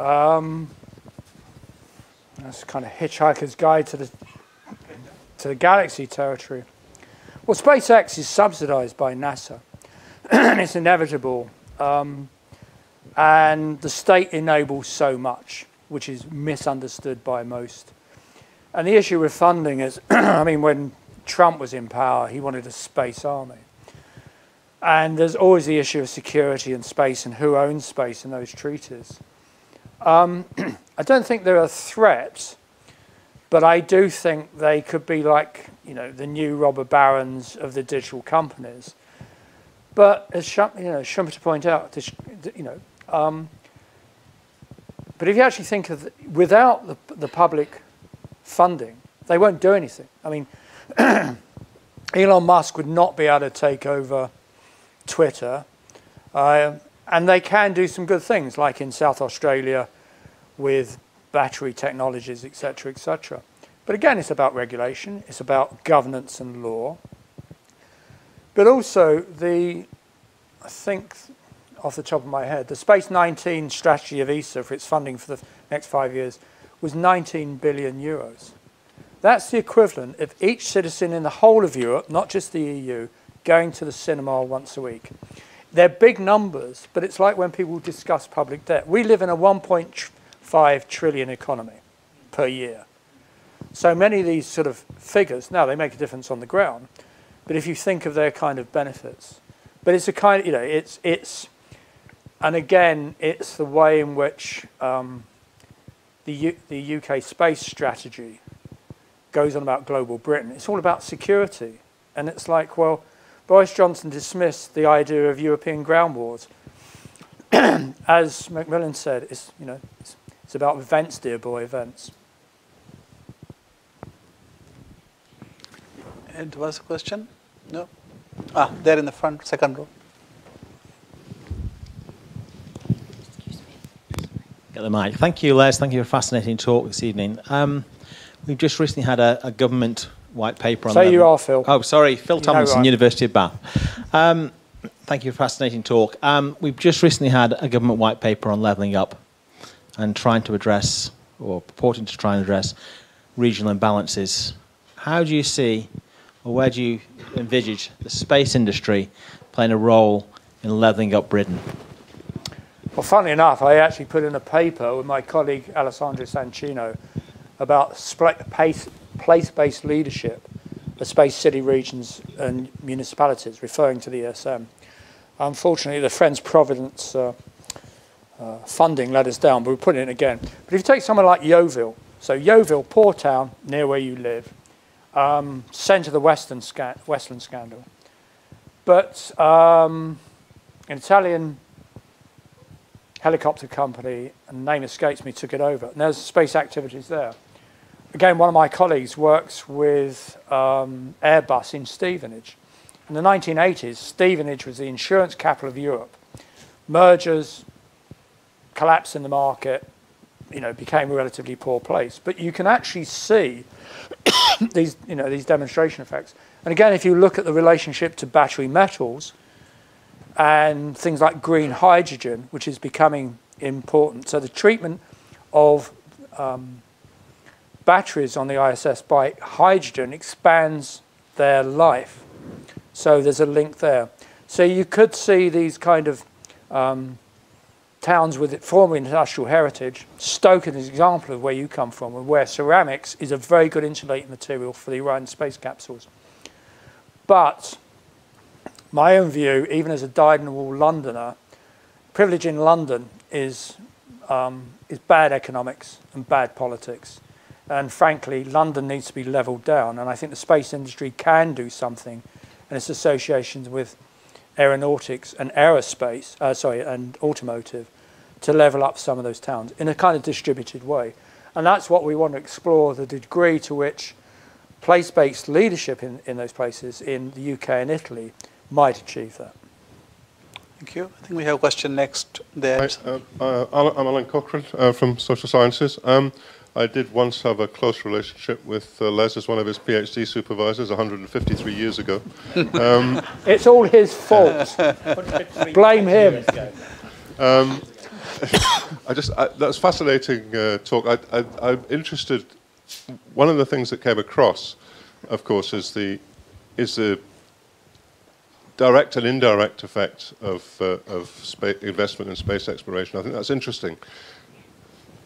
Um, that's kind of Hitchhiker's Guide to the to the galaxy territory. Well, SpaceX is subsidized by NASA, and it's inevitable. Um, and the state enables so much, which is misunderstood by most. And the issue with funding is, I mean, when Trump was in power, he wanted a space army. And there's always the issue of security and space and who owns space in those treaties. Um, I don't think they're a threat, but I do think they could be like, you know, the new robber barons of the digital companies. But as Schum, you know, Schumpeter pointed out, this, you know, um, but if you actually think of the, without the, the public funding, they won't do anything. I mean, Elon Musk would not be able to take over Twitter. Uh, and they can do some good things, like in South Australia with battery technologies, etc., etc. But again, it's about regulation, it's about governance and law. But also, the, I think, off the top of my head, the Space 19 strategy of ESA for its funding for the next five years was 19 billion euros. That's the equivalent of each citizen in the whole of Europe, not just the EU, going to the cinema once a week. They're big numbers, but it's like when people discuss public debt. We live in a 1.5 trillion economy per year. So many of these sort of figures, now they make a difference on the ground, but if you think of their kind of benefits, but it's a kind of, you know, it's, it's and again, it's the way in which um, the, U the UK space strategy goes on about global Britain. It's all about security. And it's like, well, Boris Johnson dismissed the idea of European ground wars. As Macmillan said, it's, you know, it's, it's about events, dear boy, events. And was a question? No? Ah, there in the front, second row. Get the mic. Thank you, Les. Thank you for a fascinating talk this evening. Um, we've just recently had a, a government white paper on. Say you are, Phil. Oh, sorry, Phil Tomlinson, know, University of Bath. Um, thank you for a fascinating talk. Um, we've just recently had a government white paper on levelling up and trying to address, or purporting to try and address, regional imbalances. How do you see, or where do you envisage the space industry playing a role in levelling up Britain? Well, funnily enough, I actually put in a paper with my colleague Alessandro Sancino about place-based leadership of space city regions and municipalities, referring to the ESM. Unfortunately, the Friends Provident uh, uh, funding let us down, but we put it in again. But if you take someone like Yeovil, so Yeovil, poor town, near where you live, um, centre of the Western sca Westland scandal. But um, an Italian helicopter company, and name escapes me, took it over. And there's space activities there. Again, one of my colleagues works with um, Airbus in Stevenage. In the 1980s, Stevenage was the insurance capital of Europe. Mergers, collapse in the market, you know, became a relatively poor place. But you can actually see these, you know, these demonstration effects. And again, if you look at the relationship to battery metals, and things like green hydrogen, which is becoming important. So the treatment of um, batteries on the ISS by hydrogen expands their life. So there's a link there. So you could see these kind of um, towns with former industrial heritage. Stoke is an example of where you come from, and where ceramics is a very good insulating material for the Orion space capsules. But my own view, even as a dyed-in-the-wool Londoner, privilege in London is, um, is bad economics and bad politics. And frankly, London needs to be levelled down. And I think the space industry can do something in its associations with aeronautics and aerospace, uh, sorry, and automotive, to level up some of those towns in a kind of distributed way. And that's what we want to explore, the degree to which place-based leadership in, in those places in the UK and Italy might achieve that. Thank you. I think we have a question next there. Hi, uh, uh, I'm Allan Cochrane uh, from Social Sciences. Um, I did once have a close relationship with uh, Les as one of his PhD supervisors 153 years ago. Um, it's all his fault. Blame him. Um, I just I, that's fascinating uh, talk. I, I, I'm interested. One of the things that came across, of course, is the is the direct and indirect effect of, uh, of investment in space exploration. I think that's interesting.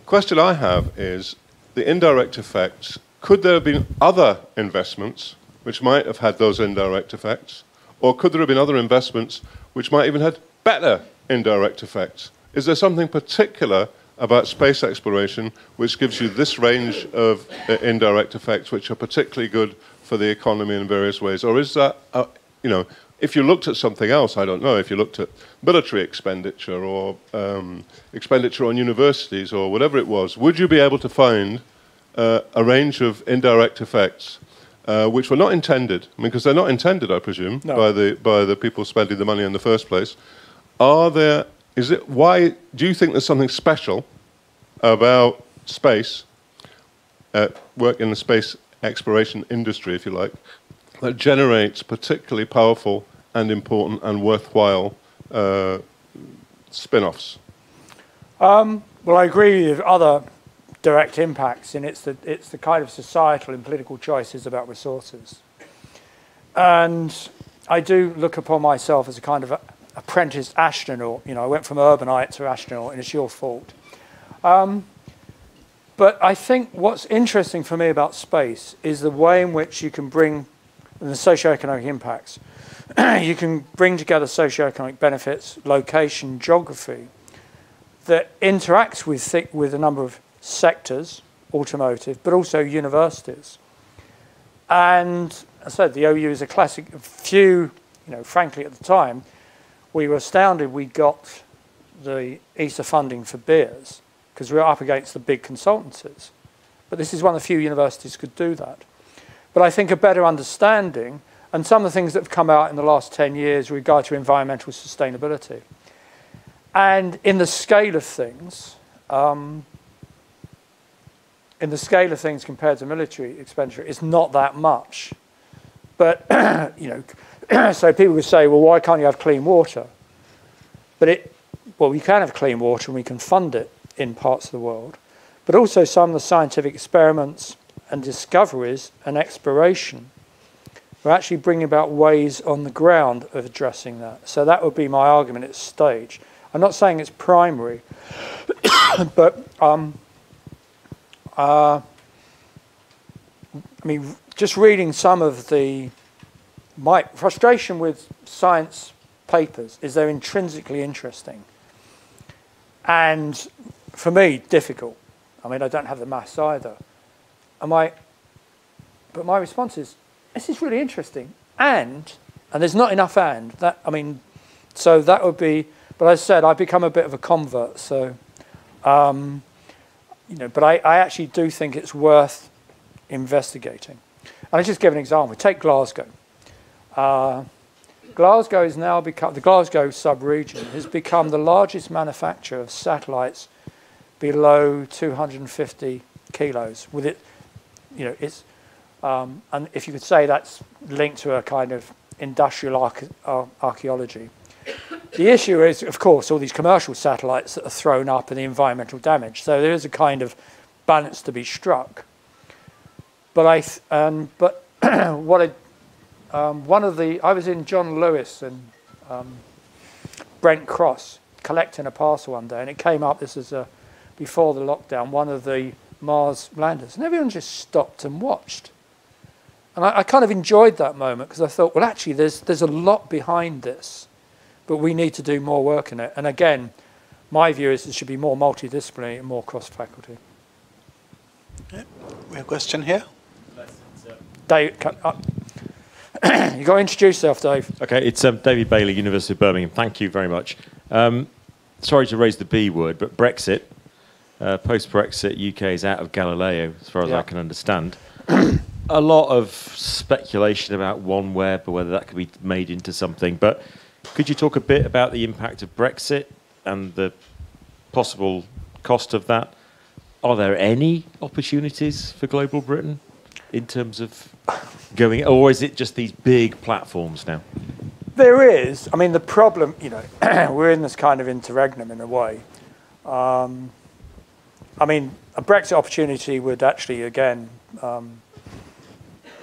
Question I have is the indirect effects. Could there have been other investments which might have had those indirect effects? Or could there have been other investments which might even have had better indirect effects? Is there something particular about space exploration which gives you this range of uh, indirect effects which are particularly good for the economy in various ways? Or is that, uh, you know, if you looked at something else, I don't know, if you looked at military expenditure or um, expenditure on universities or whatever it was, would you be able to find uh, a range of indirect effects uh, which were not intended, because they're not intended, I presume, no. by the by the people spending the money in the first place? Are there? Is it why? Do you think there's something special about space, uh, work in the space exploration industry, if you like, that generates particularly powerful and important and worthwhile uh, spin offs? Um, well, I agree with other direct impacts, and it's the, it's the kind of societal and political choices about resources. And I do look upon myself as a kind of a, apprentice astronaut. You know, I went from urbanite to astronaut, and it's your fault. Um, but I think what's interesting for me about space is the way in which you can bring the socioeconomic impacts. you can bring together socioeconomic benefits, location, geography, that interacts with, with a number of sectors, automotive, but also universities. And I said, the OU is a classic, few, you know, frankly at the time, we were astounded we got the ESA funding for beers because we were up against the big consultancies. But this is one of the few universities could do that. But I think a better understanding, and some of the things that have come out in the last 10 years with regard to environmental sustainability. And in the scale of things, um, in the scale of things compared to military expenditure, it's not that much. But, you know, so people would say, well, why can't you have clean water? But it, well, we can have clean water and we can fund it in parts of the world, but also some of the scientific experiments and discoveries and exploration are actually bringing about ways on the ground of addressing that. So that would be my argument at stage. I'm not saying it's primary, but um, uh, I mean, just reading some of the my frustration with science papers is they're intrinsically interesting. And for me, difficult. I mean, I don't have the maths either. And my, but my response is, this is really interesting. And, and there's not enough and. That, I mean, so that would be, but as I said, I've become a bit of a convert. So, um, you know, but I, I actually do think it's worth investigating. And I just give an example. Take Glasgow. Uh, Glasgow is now become, the Glasgow sub-region has become the largest manufacturer of satellites below 250 kilos. With it, you know, it's, um, and if you could say that's linked to a kind of industrial uh, archaeology. The issue is, of course, all these commercial satellites that are thrown up and the environmental damage. So there is a kind of balance to be struck. But I, um, but what I um, one of the, I was in John Lewis and um, Brent Cross collecting a parcel one day, and it came up, this is a, before the lockdown, one of the Mars landers, and everyone just stopped and watched. And I, I kind of enjoyed that moment because I thought, well, actually, there's, there's a lot behind this, but we need to do more work in it. And again, my view is it should be more multidisciplinary and more cross-faculty. Okay. We have a question here. Dave, uh, you got to introduce yourself, Dave. Okay, it's um, David Bailey, University of Birmingham. Thank you very much. Um, sorry to raise the B word, but Brexit, uh, post Brexit, UK is out of Galileo, as far as yeah. I can understand. a lot of speculation about OneWeb or whether that could be made into something. But could you talk a bit about the impact of Brexit and the possible cost of that? Are there any opportunities for global Britain in terms of going, or is it just these big platforms now? There is. I mean, the problem, you know, we're in this kind of interregnum in a way. Um, I mean, a Brexit opportunity would actually, again, um,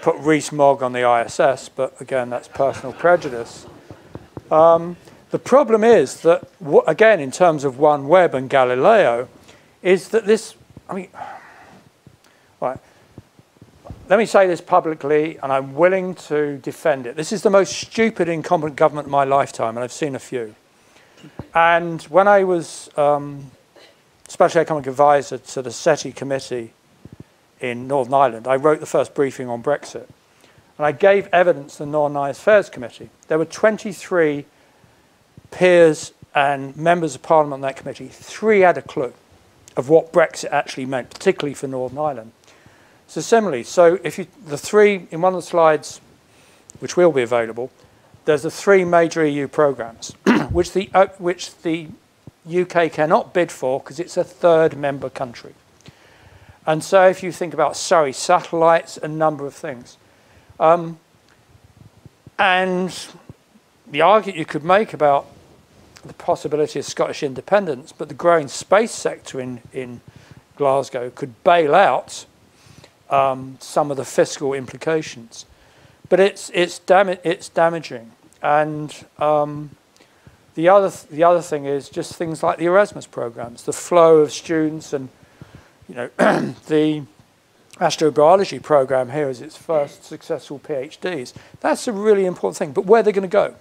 put Rees-Mogg on the ISS, but again, that's personal prejudice. Um, the problem is that, again, in terms of OneWeb and Galileo, is that this, I mean, right, let me say this publicly, and I'm willing to defend it. This is the most stupid, incompetent government in my lifetime, and I've seen a few. And when I was um, Special Economic Advisor to the SETI Committee in Northern Ireland, I wrote the first briefing on Brexit. And I gave evidence to the Northern Ireland Affairs Committee. There were 23 peers and members of Parliament on that committee. Three had a clue of what Brexit actually meant, particularly for Northern Ireland. So similarly, so if you, the three, in one of the slides, which will be available, there's the three major EU programs, which, the, uh, which the UK cannot bid for because it's a third member country. And so if you think about Surrey satellites, a number of things. Um, and the argument you could make about the possibility of Scottish independence, but the growing space sector in, in Glasgow could bail out um, some of the fiscal implications. But it's, it's, dam it's damaging. And um, the, other th the other thing is just things like the Erasmus programs, the flow of students and you know, the astrobiology program here is its first successful PhDs. That's a really important thing. But where are they going to go?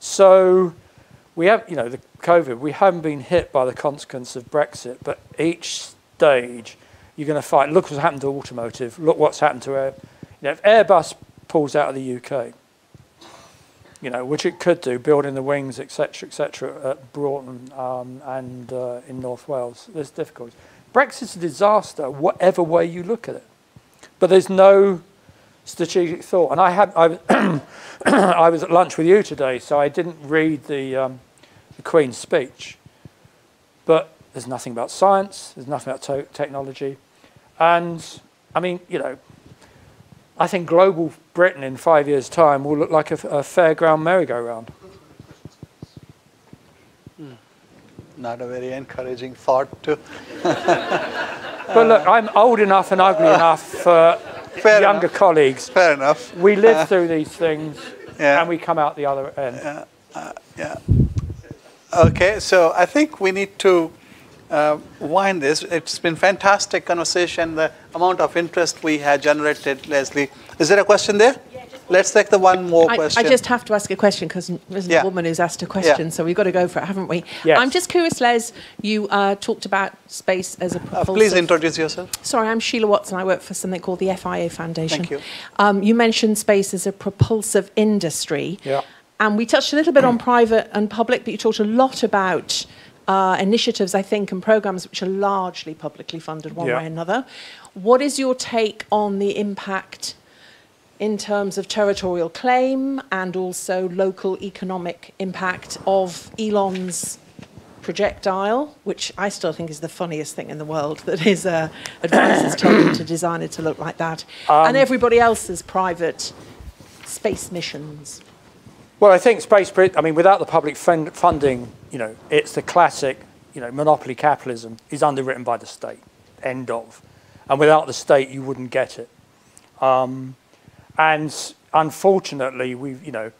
So we have, you know, the COVID, we haven't been hit by the consequence of Brexit, but each stage you're going to fight. Look what's happened to automotive. Look what's happened to air. You know, if Airbus pulls out of the UK, you know, which it could do, building the wings, etc., etc., at Broughton um, and uh, in North Wales, there's difficulties. Brexit's a disaster, whatever way you look at it. But there's no strategic thought. And I had I, I was at lunch with you today, so I didn't read the um, the Queen's speech. But there's nothing about science. There's nothing about technology, and I mean, you know, I think global Britain in five years' time will look like a, a fairground merry-go-round. Not a very encouraging thought to. but look, I'm old enough and ugly enough for Fair younger enough. colleagues. Fair enough. We live uh, through these things, yeah. and we come out the other end. Uh, uh, yeah. Okay, so I think we need to uh, wind this. It's been fantastic conversation. The amount of interest we have generated, Leslie. Is there a question there? Let's take the one more I, question. I just have to ask a question because there's yeah. a woman who's asked a question, yeah. so we've got to go for it, haven't we? Yes. I'm just curious, Les, you uh, talked about space as a uh, Please introduce yourself. Sorry, I'm Sheila Watson. I work for something called the FIA Foundation. Thank you. Um, you mentioned space as a propulsive industry. Yeah. And we touched a little bit on private and public, but you talked a lot about uh, initiatives, I think, and programs which are largely publicly funded one yeah. way or another. What is your take on the impact in terms of territorial claim and also local economic impact of Elon's projectile, which I still think is the funniest thing in the world, that his uh, advisors told him to design it to look like that, um, and everybody else's private space missions. Well, I think space, I mean, without the public fund funding, you know, it's the classic, you know, monopoly capitalism is underwritten by the state, end of. And without the state, you wouldn't get it. Um, and unfortunately, we, you know,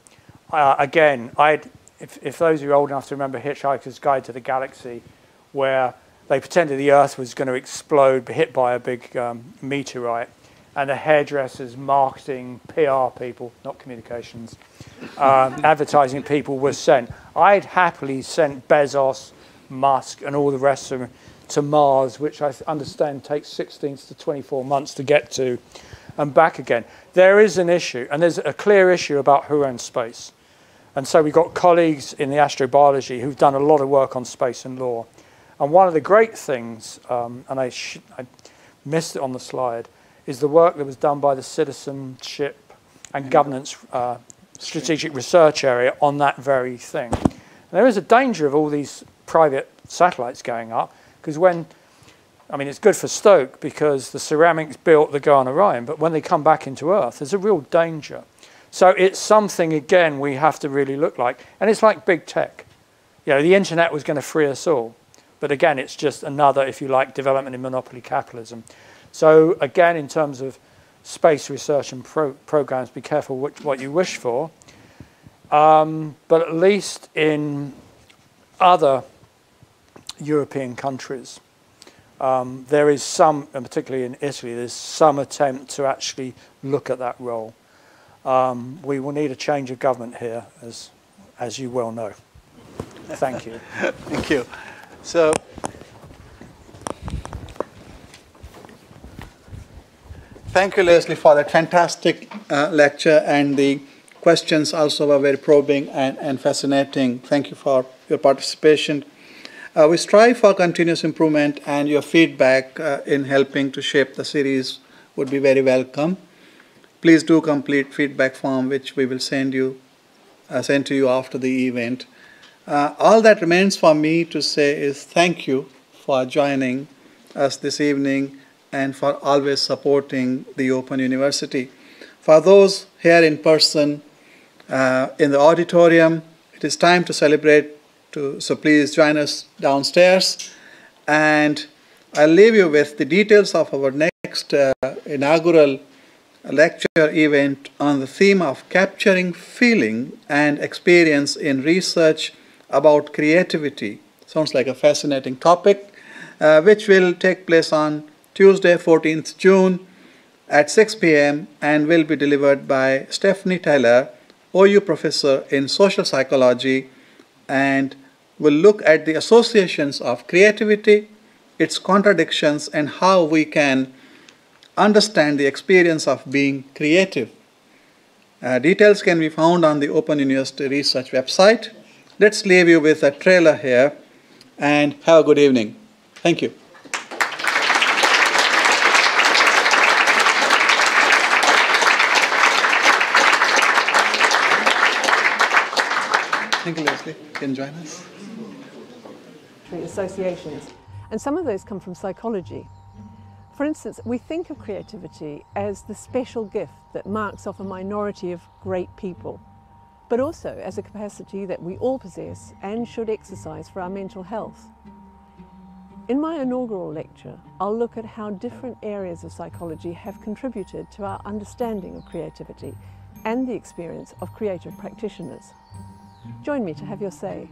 uh, again, i if, if those of you are old enough to remember Hitchhiker's Guide to the Galaxy, where they pretended the Earth was going to explode, be hit by a big um, meteorite, and the hairdressers, marketing, PR people, not communications, um, advertising people were sent. I'd happily sent Bezos, Musk, and all the rest of them to Mars, which I understand takes 16 to 24 months to get to and back again. There is an issue, and there's a clear issue about who owns space. And so we've got colleagues in the astrobiology who've done a lot of work on space and law. And one of the great things, um, and I, I, missed it on the slide, is the work that was done by the Citizenship and Governance uh, Strategic Research Area on that very thing. And there is a danger of all these private satellites going up, because when I mean, it's good for Stoke because the ceramics built the on Orion, but when they come back into Earth, there's a real danger. So it's something, again, we have to really look like. And it's like big tech. You know, the internet was going to free us all. But again, it's just another, if you like, development in monopoly capitalism. So again, in terms of space research and pro programs, be careful which, what you wish for. Um, but at least in other European countries, um, there is some, and particularly in Italy, there's some attempt to actually look at that role. Um, we will need a change of government here, as, as you well know. Thank you. Thank you. So, thank you, Leslie, for that fantastic uh, lecture, and the questions also were very probing and, and fascinating. Thank you for your participation. Uh, we strive for continuous improvement, and your feedback uh, in helping to shape the series would be very welcome. Please do complete feedback form, which we will send you uh, send to you after the event. All that remains for me to say is thank you for joining us this evening and for always supporting the Open University. For those here in person uh, in the auditorium, it is time to celebrate to, so please join us downstairs. And I'll leave you with the details of our next uh, inaugural lecture event on the theme of capturing feeling and experience in research about creativity. Sounds like a fascinating topic. uh, which will take place on Tuesday, 14th June at 6 p.m. and will be delivered by Stephanie Taylor, OU professor in social psychology, and will look at the associations of creativity, its contradictions, and how we can understand the experience of being creative. Uh, details can be found on the Open University Research website. Let's leave you with a trailer here and have a good evening. Thank you. Thank you, Leslie. You can join us. Associations. And some of those come from psychology. For instance, we think of creativity as the special gift that marks off a minority of great people, but also as a capacity that we all possess and should exercise for our mental health. In my inaugural lecture, I'll look at how different areas of psychology have contributed to our understanding of creativity and the experience of creative practitioners. Join me to have your say.